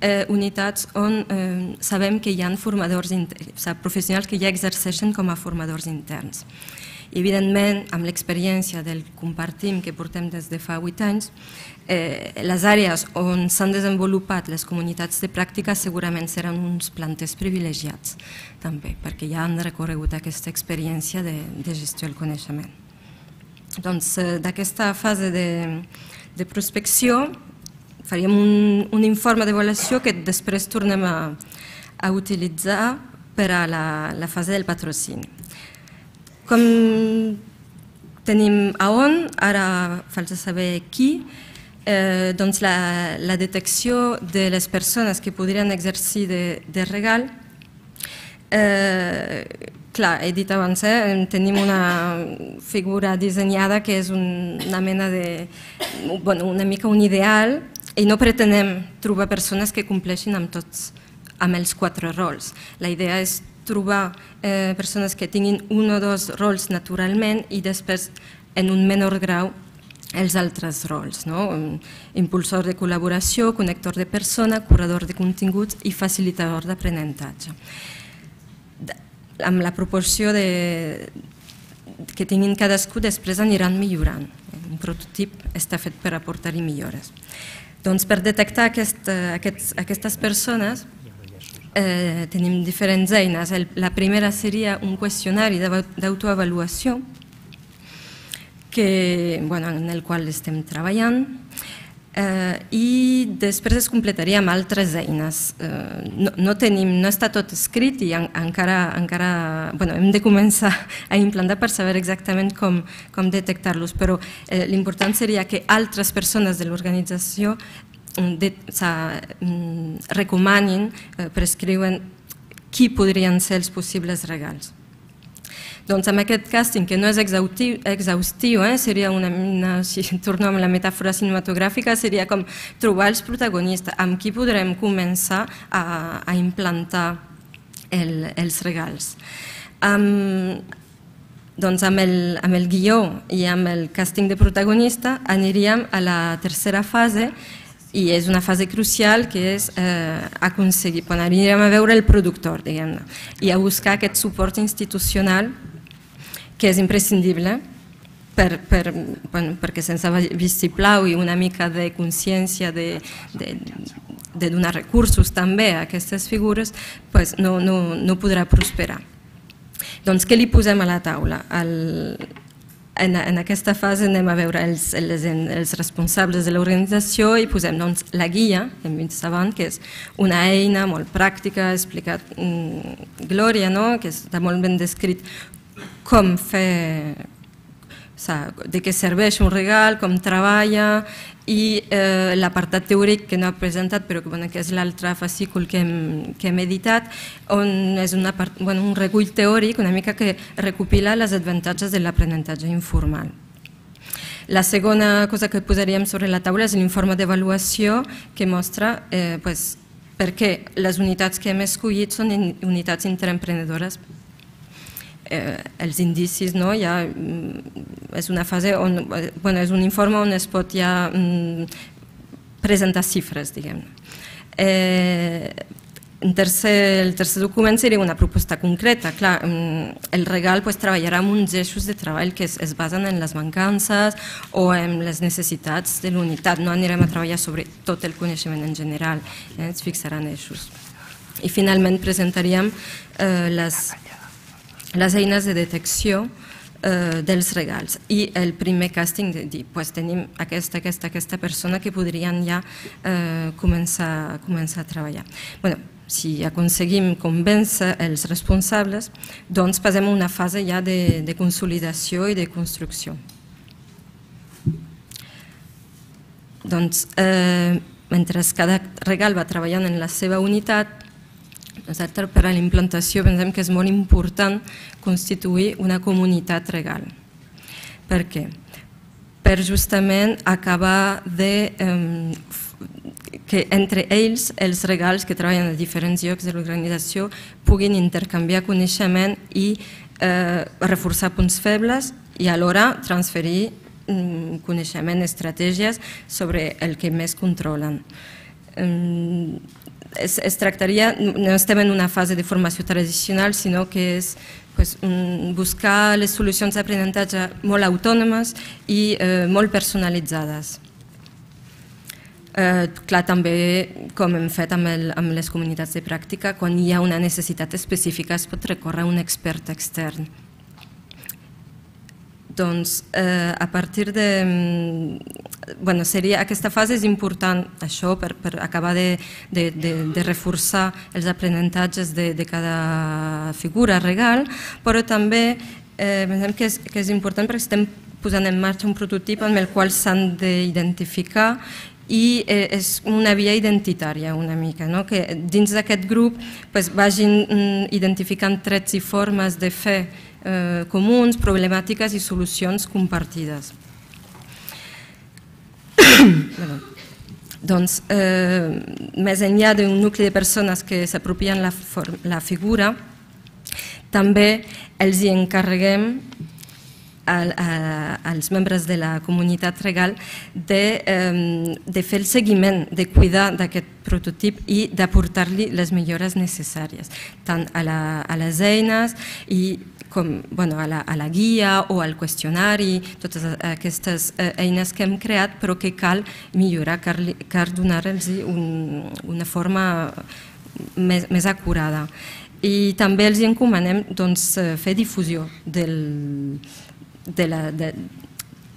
eh, unitats on eh, sabem que hi ha formadors, professionals que ja exerceixen com a formadors interns. I, evidentment, amb l'experiència del compartim que portem des de fa 8 anys, eh, les àrees on s'han desenvolupat les comunitats de pràctica segurament seran uns planters privilegiats, també, perquè ja han recorregut aquesta experiència de, de gestió del coneixement. Doncs, eh, d'aquesta fase de, de prospecció, faríem un, un informe d'avaluació que després tornem a, a utilitzar per a la, la fase del patrocini. Com tenim a on, ara falta saber qui, eh, doncs la, la detecció de les persones que podrien exercir de, de regal eh, clar, he dit abans, eh, tenim una figura dissenyada que és un, una mena de... Bueno, una mica un ideal i no pretenem trobar persones que compleixin amb tots, amb els quatre rols. La idea és trobar eh, persones que tinguin un o dos rols naturalment i després en un menor grau els altres rols, no? impulsor de col·laboració, connector de persona, curador de continguts i facilitador d'aprenentatge amb la proporció de, que tinguin cadascú després aniran millorant. Un prototip està fet per aportar-hi millores. Doncs per detectar aquest, aquests, aquestes persones eh, tenim diferents eines. La primera seria un qüestionari d'autoavaluació que, bueno, en el qual estem treballant Eh, I després es completaria amb altres eines. Eh, no, tenim, no està tot escrit i en, encara, encara bueno, hem de començar a implantar per saber exactament com, com detectar-los, però eh, l'important seria que altres persones de l'organització mm, mm, recomanin, eh, prescriuen qui podrien ser els possibles regals. Doncs amb aquest càsting, que no és exhaustiu, exhaustiu eh? seria una, si torno amb la metàfora cinematogràfica, seria com trobar els protagonistes, amb qui podrem començar a, a implantar el, els regals. Doncs amb el, amb el guió i amb el càsting de protagonista aniríem a la tercera fase i és una fase crucial que és eh, aconseguir, quan anirem a veure el productor, diguem-ne, i a buscar aquest suport institucional que és imprescindible per, per, bueno, perquè sense vistiplau i una mica de consciència de, de, de donar recursos també a aquestes figures, pues no, no, no podrà prosperar. Doncs què li posem a la taula? El, en, en aquesta fase anem a veure els, els, els responsables de l'organització i posem doncs, la guia, hem vist abans, que és una eina molt pràctica, ha explicat mm, Glòria, no? que està molt ben descrit com fer, de què serveix un regal, com treballa i eh, l'apartat teòric que no ha presentat però que, bueno, que és l'altre fascícul que hem, que hem editat on és una part, bueno, un recull teòric una mica que recopila les avantatges de l'aprenentatge informal. La segona cosa que posaríem sobre la taula és l'informe d'avaluació que mostra eh, pues, per què les unitats que hem escollit són unitats interemprenedores eh, els indicis, no? ja, mm, és una fase on, bueno, és un informe on es pot ja mm, presentar xifres, diguem. Eh, en tercer, el tercer document seria una proposta concreta. Clar, mm, el regal pues, treballarà amb uns eixos de treball que es, es basen en les mancances o en les necessitats de l'unitat. No anirem a treballar sobre tot el coneixement en general, eh? ens fixaran eixos. I finalment presentaríem eh, les les eines de detecció eh, dels regals i el primer càsting de dir, pues, tenim aquesta, aquesta, aquesta persona que podrien ja eh, començar, començar a treballar. Bueno, si aconseguim convèncer els responsables, doncs passem a una fase ja de, de consolidació i de construcció. Doncs, eh, mentre cada regal va treballant en la seva unitat, nosaltres per a la implantació pensem que és molt important constituir una comunitat regal. Per què? Per justament acabar de que entre ells els regals que treballen a diferents llocs de l'organització puguin intercanviar coneixement i eh, reforçar punts febles i alhora transferir mm, coneixement, estratègies sobre el que més controlen es, es tractaria, no estem en una fase de formació tradicional, sinó que és pues, buscar les solucions d'aprenentatge molt autònomes i eh, molt personalitzades. Eh, clar, també, com hem fet amb, el, amb les comunitats de pràctica, quan hi ha una necessitat específica es pot recórrer a un expert extern. Doncs eh, a partir de... Mm, bueno, seria, aquesta fase és important, això, per, per acabar de, de, de, de reforçar els aprenentatges de, de cada figura regal, però també eh, pensem que és, que és important perquè estem posant en marxa un prototip amb el qual s'han d'identificar i eh, és una via identitària una mica, no? que dins d'aquest grup pues, vagin mm, identificant trets i formes de fer eh, comuns, problemàtiques i solucions compartides. doncs, eh, més enllà d'un nucli de persones que s'apropien la, la figura, també els hi encarreguem a, als membres de la comunitat regal de, eh, de fer el seguiment, de cuidar d'aquest prototip i d'aportar-li les millores necessàries, tant a, la, a les eines i com bueno, a, la, a la guia o al qüestionari, totes aquestes eh, eines que hem creat, però que cal millorar, cal, cal donar-los un, una forma més, més acurada. I també els encomanem doncs, fer difusió del, de, la, de,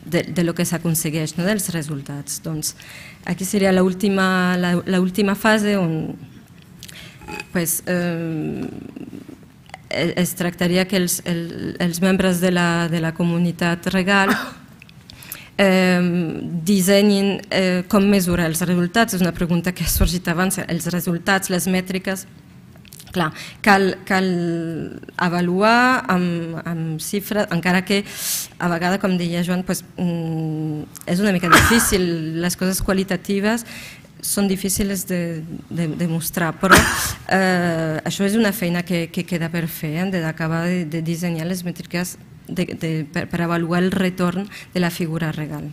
de, de lo que s'aconsegueix, no? dels resultats. Doncs, aquí seria l'última fase on pues, eh, es tractaria que els, el, els membres de la, de la comunitat regal eh, dissenyin eh, com mesurar els resultats. És una pregunta que ha sorgit abans. Els resultats, les mètriques, Clar, cal, cal avaluar amb, amb xifres, encara que a vegades, com deia Joan, mm, és una mica difícil. Les coses qualitatives són difícils de, de, de mostrar, però eh, això és una feina que, que queda per fer, eh, d'acabar de, de dissenyar les mètriques de, de, per, per avaluar el retorn de la figura regal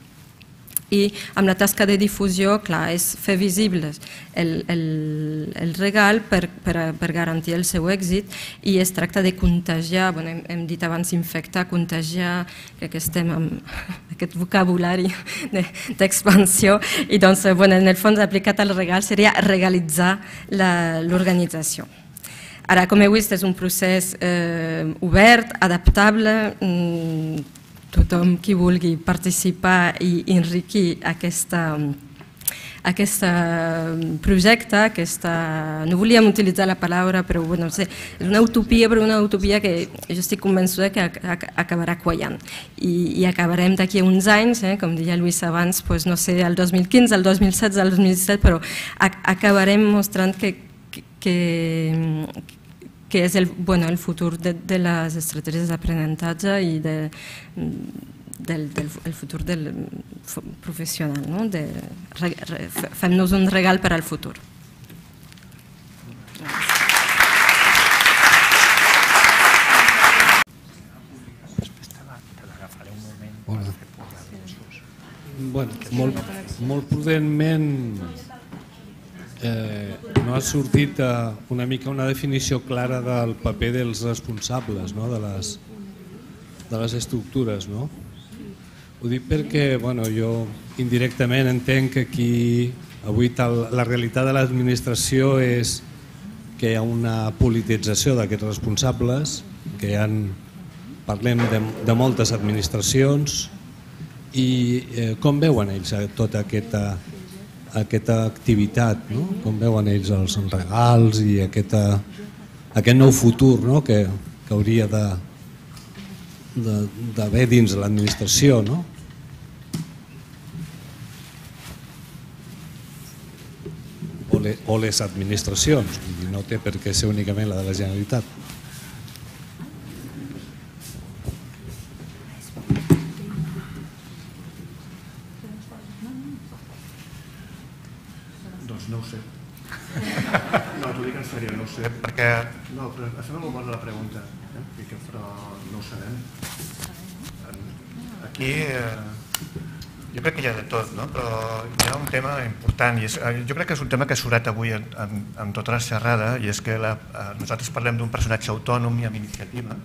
i amb la tasca de difusió, clar, és fer visibles el, el, el regal per, per, per garantir el seu èxit i es tracta de contagiar, bueno, hem, hem dit abans infectar, contagiar, crec que estem amb aquest vocabulari d'expansió de, i doncs, bueno, en el fons aplicat al regal seria regalitzar l'organització. Ara, com heu vist, és un procés eh, obert, adaptable, mm, tothom qui vulgui participar i enriquir aquesta, aquest projecte, aquesta, no volíem utilitzar la paraula, però bueno, no sé, és una utopia, però una utopia que jo estic convençuda que acabarà quallant. I, i acabarem d'aquí a uns anys, eh, com deia Lluís abans, pues, no sé, el 2015, el 2016, el 2017, però acabarem mostrant que, que, que és el, bueno, el futur de, de les estratègies d'aprenentatge i de, del, del el futur del professional. No? De, Fem-nos un regal per al futur. Bueno, molt, molt prudentment eh, no ha sortit eh, una mica una definició clara del paper dels responsables no? de, les, de les estructures. No? Ho dic perquè bueno, jo indirectament entenc que aquí avui tal, la realitat de l'administració és que hi ha una politització d'aquests responsables, que hi ha, parlem de, de moltes administracions i eh, com veuen ells tota aquesta aquesta activitat, no? com veuen ells els regals i aquesta, aquest nou futur no? que, que hauria d'haver dins l'administració. No? O les administracions, no té per què ser únicament la de la Generalitat. Aquí eh, jo crec que hi ha de tot, no? però hi ha un tema important, i és, eh, jo crec que és un tema que ha surat avui en, en, en tota la xerrada, i és que la, eh, nosaltres parlem d'un personatge autònom i amb iniciativa,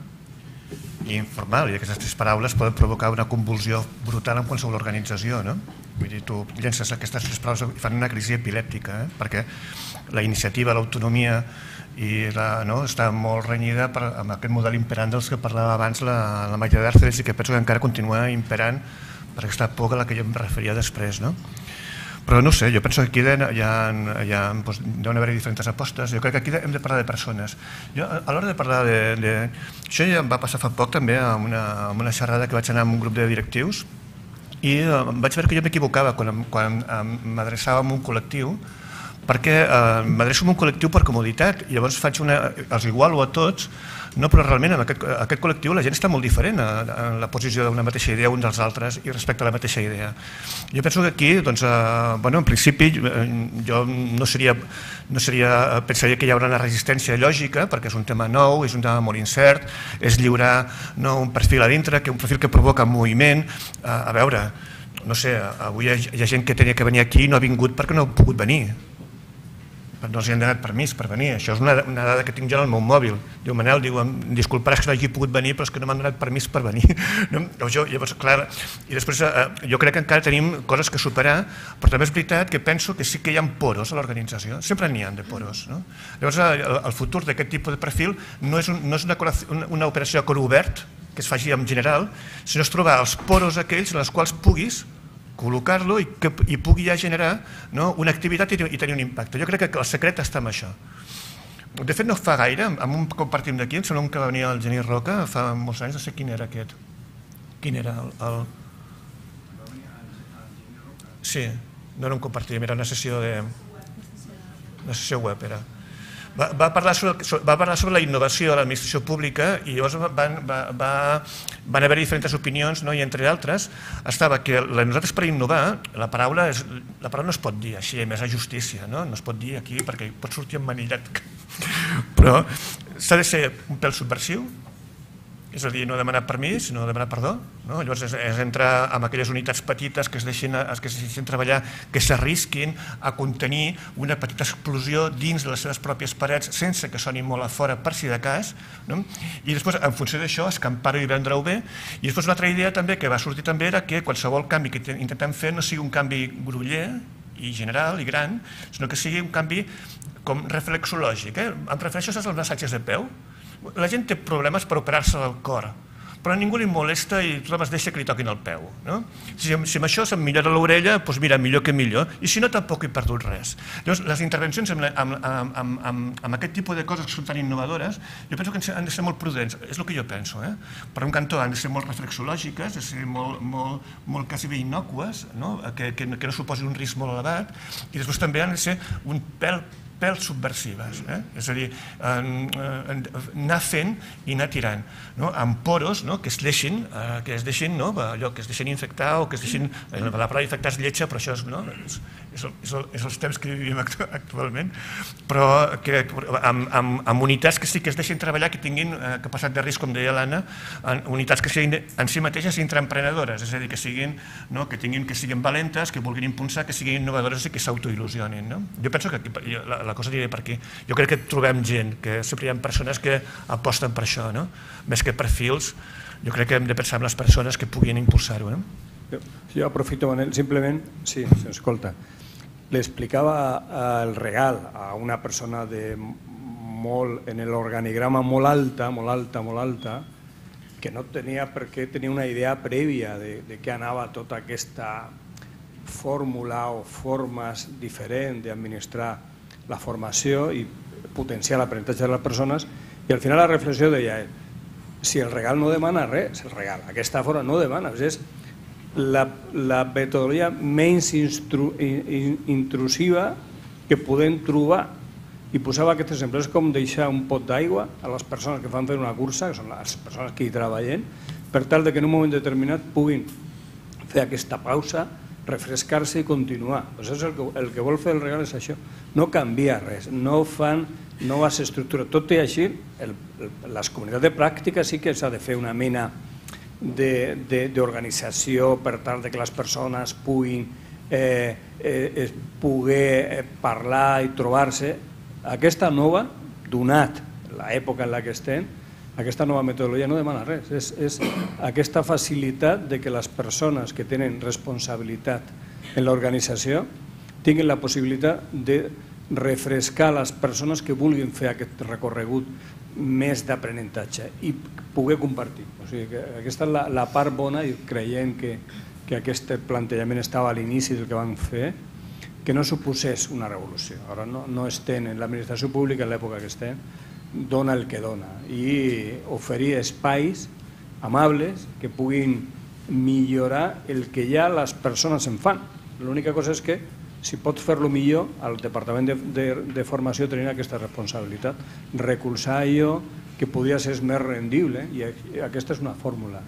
i informal, i aquestes tres paraules poden provocar una convulsió brutal en qualsevol organització. No? Vull dir, tu llences aquestes tres paraules i fan una crisi epilèptica, eh? perquè la iniciativa, l'autonomia i la, no, està molt renyida per, amb aquest model imperant dels que parlava abans la, la Maria d'Arceles i que penso que encara continua imperant per aquesta por a la que jo em referia després. No? Però no sé, jo penso que aquí hi ha, hi ha, hi ha haver diferents apostes. Jo crec que aquí hem de parlar de persones. Jo, a l'hora de parlar de, de... Això ja em va passar fa poc també amb una, amb una xerrada que vaig anar amb un grup de directius i eh, vaig veure que jo m'equivocava quan, quan m'adreçava a un col·lectiu perquè eh, m'adreço a un col·lectiu per comoditat i llavors faig una, els igualo a tots no, però realment en aquest, aquest col·lectiu la gent està molt diferent en la posició d'una mateixa idea uns dels altres i respecte a la mateixa idea. Jo penso que aquí, doncs, eh, bueno, en principi, eh, jo no seria, no seria, pensaria que hi haurà una resistència lògica perquè és un tema nou, és un tema molt incert, és lliurar no, un perfil a dintre, que un perfil que provoca moviment. Eh, a veure, no sé, avui hi ha, hi ha gent que tenia que venir aquí i no ha vingut perquè no ha pogut venir no els han donat permís per venir. Això és una, una dada que tinc jo en el meu mòbil. Diu, Manel, diu, disculparàs que no hagi pogut venir, però és que no m'han donat permís per venir. No? Jo, llavors, clar, I després eh, jo crec que encara tenim coses que superar, però també és veritat que penso que sí que hi ha poros a l'organització. Sempre n'hi ha de poros. No? Llavors, eh, el, el futur d'aquest tipus de perfil no és, un, no és una, una, una operació a cor obert, que es faci en general, sinó és trobar els poros aquells en els quals puguis col·locar-lo i que i pugui ja generar no, una activitat i, i tenir un impacte. Jo crec que el secret està en això. De fet, no fa gaire, amb un compartim d'aquí, em sembla un que venir el Genís Roca fa molts anys, no sé quin era aquest. Quin era el... el... Sí, no era un compartim, era una sessió de... Una sessió web, era va, va, parlar sobre, va parlar sobre la innovació a l'administració pública i llavors van, va, va, van haver diferents opinions no? i entre altres estava que la, nosaltres per innovar la paraula, és, la paraula no es pot dir així, més a justícia, no? no es pot dir aquí perquè pot sortir manillat però s'ha de ser un pèl subversiu és a dir, no demanar permís, sinó demanar perdó. No? Llavors és, és entrar en aquelles unitats petites que es deixin, que es deixin treballar, que s'arrisquin a contenir una petita explosió dins de les seves pròpies parets sense que soni molt a fora per si de cas. No? I després, en funció d'això, escampar-ho i vendre-ho bé. I després una altra idea també que va sortir també era que qualsevol canvi que intentem fer no sigui un canvi gruller i general i gran, sinó que sigui un canvi com reflexològic. Eh? Em refereixo als massatges de peu, la gent té problemes per operar-se del cor, però ningú li molesta i tothom es deixa que li toquin el peu. No? Si, si amb això se'm millora l'orella, doncs mira, millor que millor, i si no tampoc he perdut res. Llavors, les intervencions amb, amb, amb, amb, amb aquest tipus de coses que són tan innovadores, jo penso que han de ser molt prudents, és el que jo penso. Eh? Per un cantó han de ser molt reflexològiques, de ser molt, molt, molt quasi bé innòcues, no? Que, que, que no suposi un risc molt elevat, i després també han de ser un pèl pèl subversives, eh? és a dir, anar fent i anar tirant, no? amb poros no? que es deixin, eh, que es deixin, no? allò que es deixin infectar o que es deixin, eh, la paraula infectar és lletja, però això és, no? és, és, és, és els temps que vivim actualment, però que, amb, amb, amb unitats que sí que es deixin treballar, que tinguin eh, capacitat de risc, com deia l'Anna, unitats que siguin en si mateixes intraemprenedores, és a dir, que siguin, no? que tinguin que siguin valentes, que vulguin impulsar, que siguin innovadores i que s'autoil·lusionin. No? Jo penso que aquí, la, la cosa aniré per aquí. Jo crec que trobem gent, que sempre hi ha persones que aposten per això, no? més que perfils, jo crec que hem de pensar en les persones que puguin impulsar-ho. No? Jo, aprofito, Manel, simplement, sí, s'escolta, l'explicava el regal a una persona de molt, en l'organigrama molt alta, molt alta, molt alta, que no tenia per què tenir una idea prèvia de, de què anava tota aquesta fórmula o formes diferents d'administrar la formació i potenciar l'aprenentatge de les persones i al final la reflexió deia si el regal no demana res, el regal, aquesta fora no demana, és la, la metodologia menys instru, in, intrusiva que podem trobar. I posava aquest exemple, és com deixar un pot d'aigua a les persones que fan fer una cursa, que són les persones que hi treballen, per tal de que en un moment determinat puguin fer aquesta pausa, refrescar-se i continuar. Doncs és el que, el que vol fer el regal és això, no canvia res, no fan noves estructures. Tot i així, el, les comunitats de pràctica sí que s'ha de fer una mena d'organització per tal de que les persones puguin eh, eh, poder eh, parlar i trobar-se. Aquesta nova, donat l'època en la que estem, aquesta nova metodologia no demana res, és, és aquesta facilitat de que les persones que tenen responsabilitat en l'organització tinguin la possibilitat de refrescar les persones que vulguin fer aquest recorregut més d'aprenentatge i poder compartir. O sigui que aquesta és la, la part bona i creient que, que aquest plantejament estava a l'inici del que vam fer que no suposés una revolució. Ara no, no estem en l'administració pública en l'època que estem, dona el que dona i oferir espais amables que puguin millorar el que ja les persones en fan. L'única cosa és que si pot fer-lo millor, el Departament de, de, de Formació tenia aquesta responsabilitat, recolzar allò que podia ser més rendible i aquesta és una fórmula.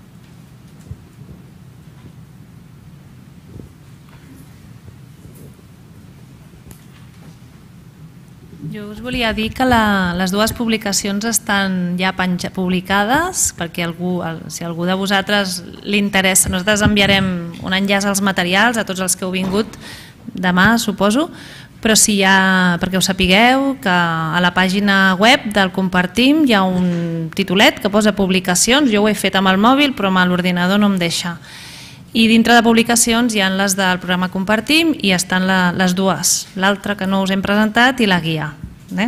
Jo us volia dir que la, les dues publicacions estan ja penja, publicades perquè algú, si algú de vosaltres li interessa, nosaltres enviarem un enllaç als materials a tots els que heu vingut demà, suposo, però si hi ha, perquè ho sapigueu, que a la pàgina web del Compartim hi ha un titulet que posa publicacions, jo ho he fet amb el mòbil però amb l'ordinador no em deixa. I dintre de publicacions hi ha les del programa Compartim i estan la, les dues, l'altra que no us hem presentat i la guia. Eh?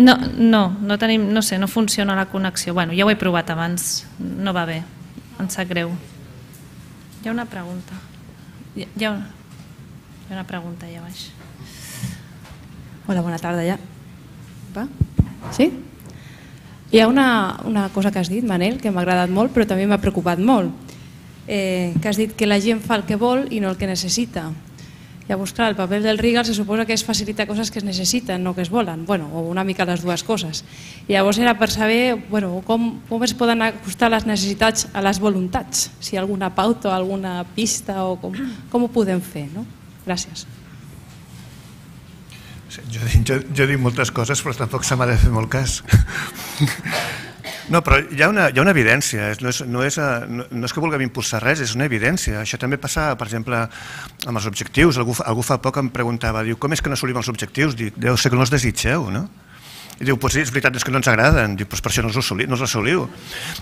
No, no, no, tenim, no sé, no funciona la connexió. Bueno, ja ho he provat abans, no va bé, em sap greu. Hi ha una pregunta. Hi ha, hi ha una pregunta allà baix. Hola, bona tarda ja. Va? Sí? Hi ha una, una cosa que has dit, Manel, que m'ha agradat molt, però també m'ha preocupat molt. Eh, que has dit que la gent fa el que vol i no el que necessita. Llavors, clar, el paper del Rigal se suposa que és facilitar coses que es necessiten, no que es volen, bueno, o una mica les dues coses. I llavors era per saber bueno, com, com es poden acostar les necessitats a les voluntats, si hi ha alguna pauta, alguna pista, o com, com ho podem fer. No? Gràcies. Jo, jo, jo dic moltes coses, però tampoc se m'ha de fer molt cas. No, però hi ha una, hi ha una evidència, no és, no, és, no, no és que vulguem impulsar res, és una evidència. Això també passa, per exemple, amb els objectius. Algú, algú fa poc em preguntava, diu, com és que no assolim els objectius? Dic, deu ser que no els desitgeu, no? I diu, pues sí, és veritat, és que no ens agraden. Diu, pues per això no els, assoliu, no els assoliu.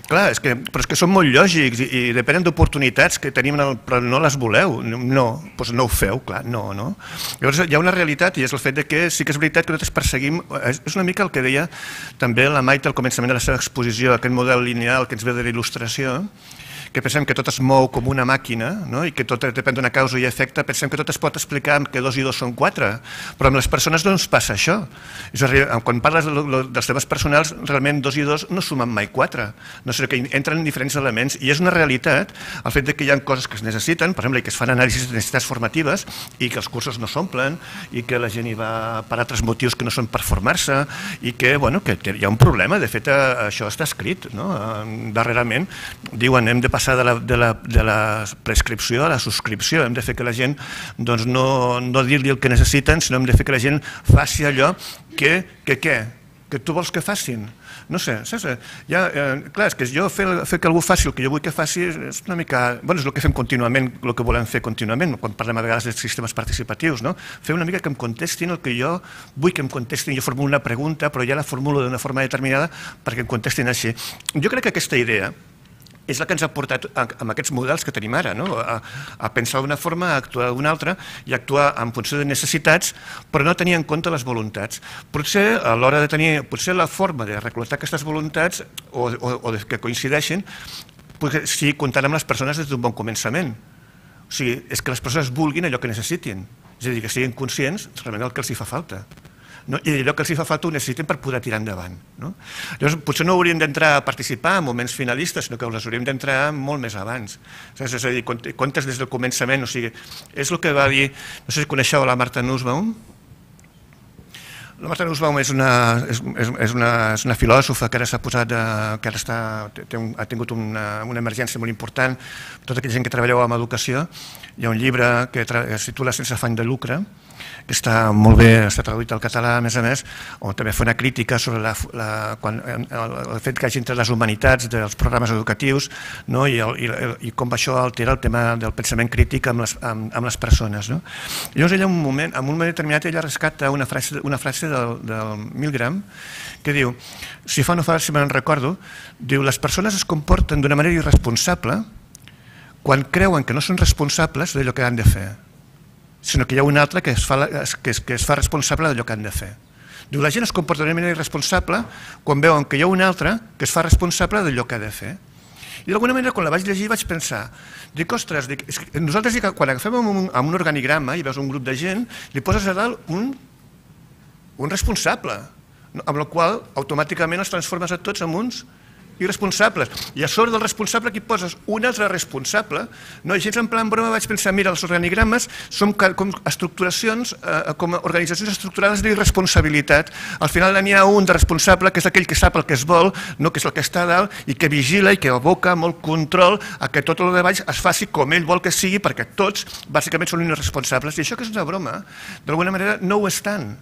Clar, és que, però és que són molt lògics i, i depenen d'oportunitats que tenim, el, però no les voleu. No, doncs no ho feu, clar, no, no. Llavors hi ha una realitat i és el fet de que sí que és veritat que nosaltres perseguim, és, és una mica el que deia també la Maite al començament de la seva exposició, aquest model lineal que ens ve de l'il·lustració, que pensem que tot es mou com una màquina no? i que tot depèn d'una causa i efecte, pensem que tot es pot explicar que dos i dos són quatre, però amb les persones no ens passa això. És quan parles de, de, dels temes personals, realment dos i dos no sumen mai quatre, no sé, que entren diferents elements i és una realitat el fet de que hi ha coses que es necessiten, per exemple, que es fan anàlisis de necessitats formatives i que els cursos no s'omplen i que la gent hi va per altres motius que no són per formar-se i que, bueno, que hi ha un problema, de fet això està escrit no? darrerament, diuen hem de passar passar de la, de la, de la prescripció a la subscripció. Hem de fer que la gent doncs, no, no dir-li el que necessiten, sinó hem de fer que la gent faci allò que, que què? Que tu vols que facin. No sé, saps? Ja, eh, clar, és que jo fer, fer que algú faci el que jo vull que faci és una mica... Bueno, és el que fem contínuament, el que volem fer contínuament, quan parlem a vegades de sistemes participatius, no? Fer una mica que em contestin el que jo vull que em contestin. Jo formulo una pregunta, però ja la formulo d'una forma determinada perquè em contestin així. Jo crec que aquesta idea, és la que ens ha portat amb aquests models que tenim ara, no? a, a pensar d'una forma, a actuar d'una altra i actuar en funció de necessitats, però no tenir en compte les voluntats. Potser a l'hora de tenir, potser la forma de reclutar aquestes voluntats o, o, o que coincideixin, potser sí comptant amb les persones des d'un bon començament. O sigui, és que les persones vulguin allò que necessitin, és a dir, que siguin conscients realment del que els hi fa falta no? i allò que els fa falta ho necessiten per poder tirar endavant. No? Llavors, potser no hauríem d'entrar a participar en moments finalistes, sinó que els hauríem d'entrar molt més abans. És a dir, comptes des del començament, o sigui, és el que va dir, no sé si coneixeu la Marta Nussbaum, la Marta Nussbaum és una, és, és una, és una filòsofa que ara s'ha posat, a, que ara està, té un, ha tingut una, una emergència molt important, tota aquella gent que treballeu amb educació, hi ha un llibre que es titula Sense afany de lucre, que està molt bé, està traduït al català a més a més, on també fa una crítica sobre la, la, quan, el, el fet que hagi entre les humanitats dels programes educatius no? I, el, i, i com això altera el tema del pensament crític amb les, amb, amb les persones. No? Llavors ella, un moment, en un moment determinat, ella rescata una frase, una frase del, del Milgram que diu, si fa no fa, si me'n recordo, diu, les persones es comporten d'una manera irresponsable quan creuen que no són responsables d'allò que han de fer sinó que hi ha un altre que es fa, que es, que es fa responsable d'allò que han de fer. Diu, la gent es comporta d'una manera irresponsable quan veuen que hi ha un altre que es fa responsable d'allò que ha de fer. I d'alguna manera, quan la vaig llegir, vaig pensar, dic, ostres, dic, nosaltres dic, quan agafem amb un, amb un organigrama i veus un grup de gent, li poses a dalt un, un responsable, amb el qual automàticament els transformes a tots en uns i responsables. I a sobre del responsable aquí poses un altre responsable. No? I així en plan broma vaig pensar, mira, els organigrames són com estructuracions, eh, com organitzacions estructurades d'irresponsabilitat. Al final n'hi ha un de responsable, que és aquell que sap el que es vol, no que és el que està dalt, i que vigila i que aboca molt control a que tot el de baix es faci com ell vol que sigui, perquè tots bàsicament són irresponsables. I això que és una broma, d'alguna manera no ho és tant.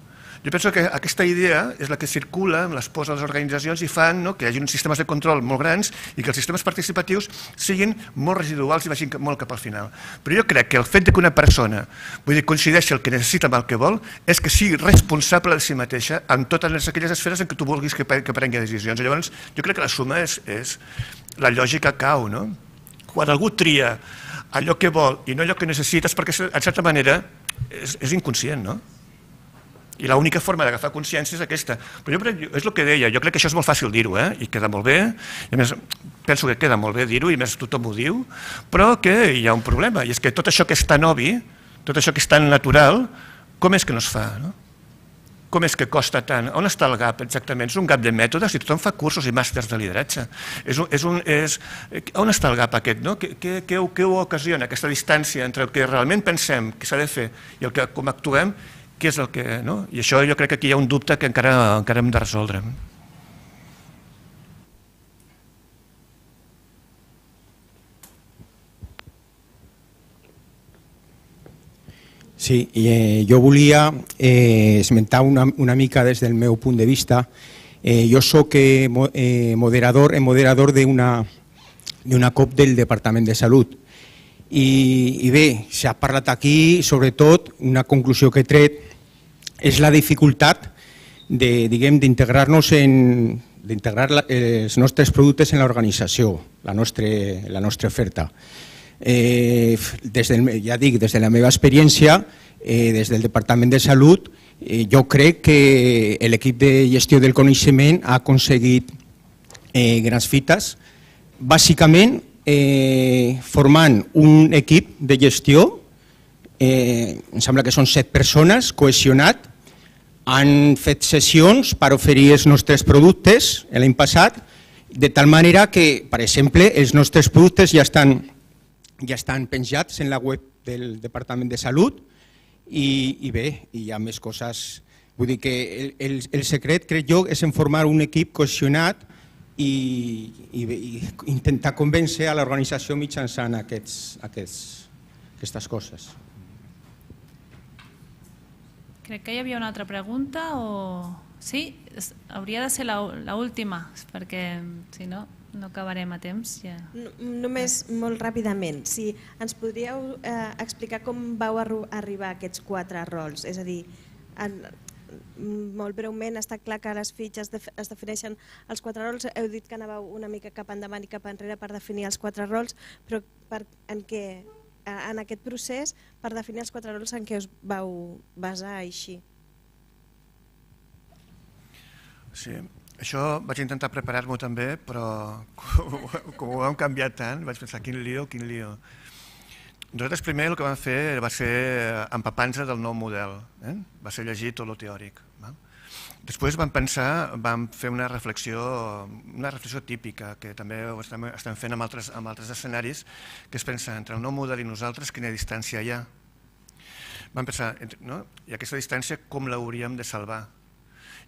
Jo penso que aquesta idea és la que circula, les posa les organitzacions i fan no, que hi hagi uns sistemes de control molt grans i que els sistemes participatius siguin molt residuals i vagin molt cap al final. Però jo crec que el fet que una persona vull dir, coincideixi el que necessita amb el que vol és que sigui responsable de si mateixa en totes aquelles esferes en què tu vulguis que, que prengui decisions. I llavors, jo crec que la suma és, és la lògica cau, no? Quan algú tria allò que vol i no allò que necessites, perquè en certa manera és, és inconscient, no? I l'única forma d'agafar consciència és aquesta. Però jo és el que deia, jo crec que això és molt fàcil dir-ho, eh? i queda molt bé, i a més penso que queda molt bé dir-ho, i més tothom ho diu, però que hi ha un problema, i és que tot això que és tan obvi, tot això que és tan natural, com és que no es fa? No? Com és que costa tant? On està el gap exactament? És un gap de mètodes i tothom fa cursos i màsters de lideratge. És un, és un, és, on està el gap aquest? No? Què, què, què, què ho ocasiona aquesta distància entre el que realment pensem que s'ha de fer i el que com actuem què és el que... No? I això jo crec que aquí hi ha un dubte que encara, encara hem de resoldre. Sí, eh, jo volia eh, esmentar una, una mica des del meu punt de vista. Eh, jo sóc eh, eh, moderador, eh, moderador d'una COP del Departament de Salut i, i bé, s'ha parlat aquí, sobretot, una conclusió que he tret és la dificultat de, diguem, d'integrar-nos en d'integrar els nostres productes en l'organització, la, nostra, la nostra oferta. Eh, des del, ja dic, des de la meva experiència, eh, des del Departament de Salut, eh, jo crec que l'equip de gestió del coneixement ha aconseguit eh, grans fites, bàsicament eh, formant un equip de gestió, eh, em sembla que són set persones, cohesionat, han fet sessions per oferir els nostres productes l'any passat, de tal manera que, per exemple, els nostres productes ja estan, ja estan penjats en la web del Departament de Salut i, i bé, hi ha més coses. Vull dir que el, el, el secret, crec jo, és en formar un equip cohesionat i, i, i intentar convèncer a l'organització mitjançant aquests, aquests, aquestes coses. Crec que hi havia una altra pregunta o... Sí? Hauria de ser l'última, perquè si no, no acabarem a temps. Ja. No, només molt ràpidament, si ens podríeu eh, explicar com vau arribar a aquests quatre rols, és a dir, en, molt breument està clar que les fitxes es defineixen els quatre rols, heu dit que anàveu una mica cap endavant i cap enrere per definir els quatre rols, però per, en què en aquest procés per definir els quatre rols en què us vau basar així. Sí, això vaig intentar preparar-m'ho també, però com, com ho vam canviar tant, vaig pensar, quin lío, quin lío. Nosaltres primer el que vam fer va ser empapar-nos del nou model, eh? va ser llegir tot el teòric. Després vam pensar, vam fer una reflexió, una reflexió típica, que també ho estem, fent amb altres, amb altres escenaris, que és pensar entre el nou model i nosaltres quina distància hi ha. Vam pensar, no? i aquesta distància com l'hauríem de salvar?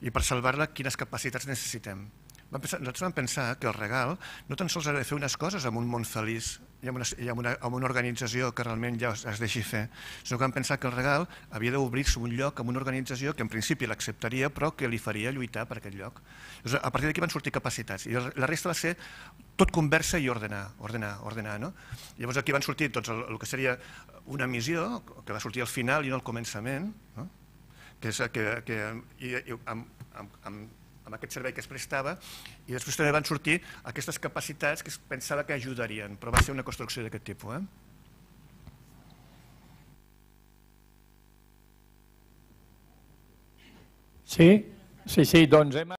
I per salvar-la, quines capacitats necessitem? Pensar, nosaltres vam pensar que el regal no tan sols ha de fer unes coses amb un món feliç i amb una, i amb una, amb una organització que realment ja es, deixi fer, sinó que vam pensar que el regal havia d'obrir-se un lloc amb una organització que en principi l'acceptaria però que li faria lluitar per aquest lloc. Llavors, a partir d'aquí van sortir capacitats i la resta va ser tot conversa i ordenar, ordenar, ordenar. No? Llavors aquí van sortir tots el, el que seria una missió que va sortir al final i no al començament, no? que és que, que i, i, amb, amb, amb amb aquest servei que es prestava i després també van sortir aquestes capacitats que es pensava que ajudarien, però va ser una construcció d'aquest tipus. Eh? Sí, sí, sí, doncs hem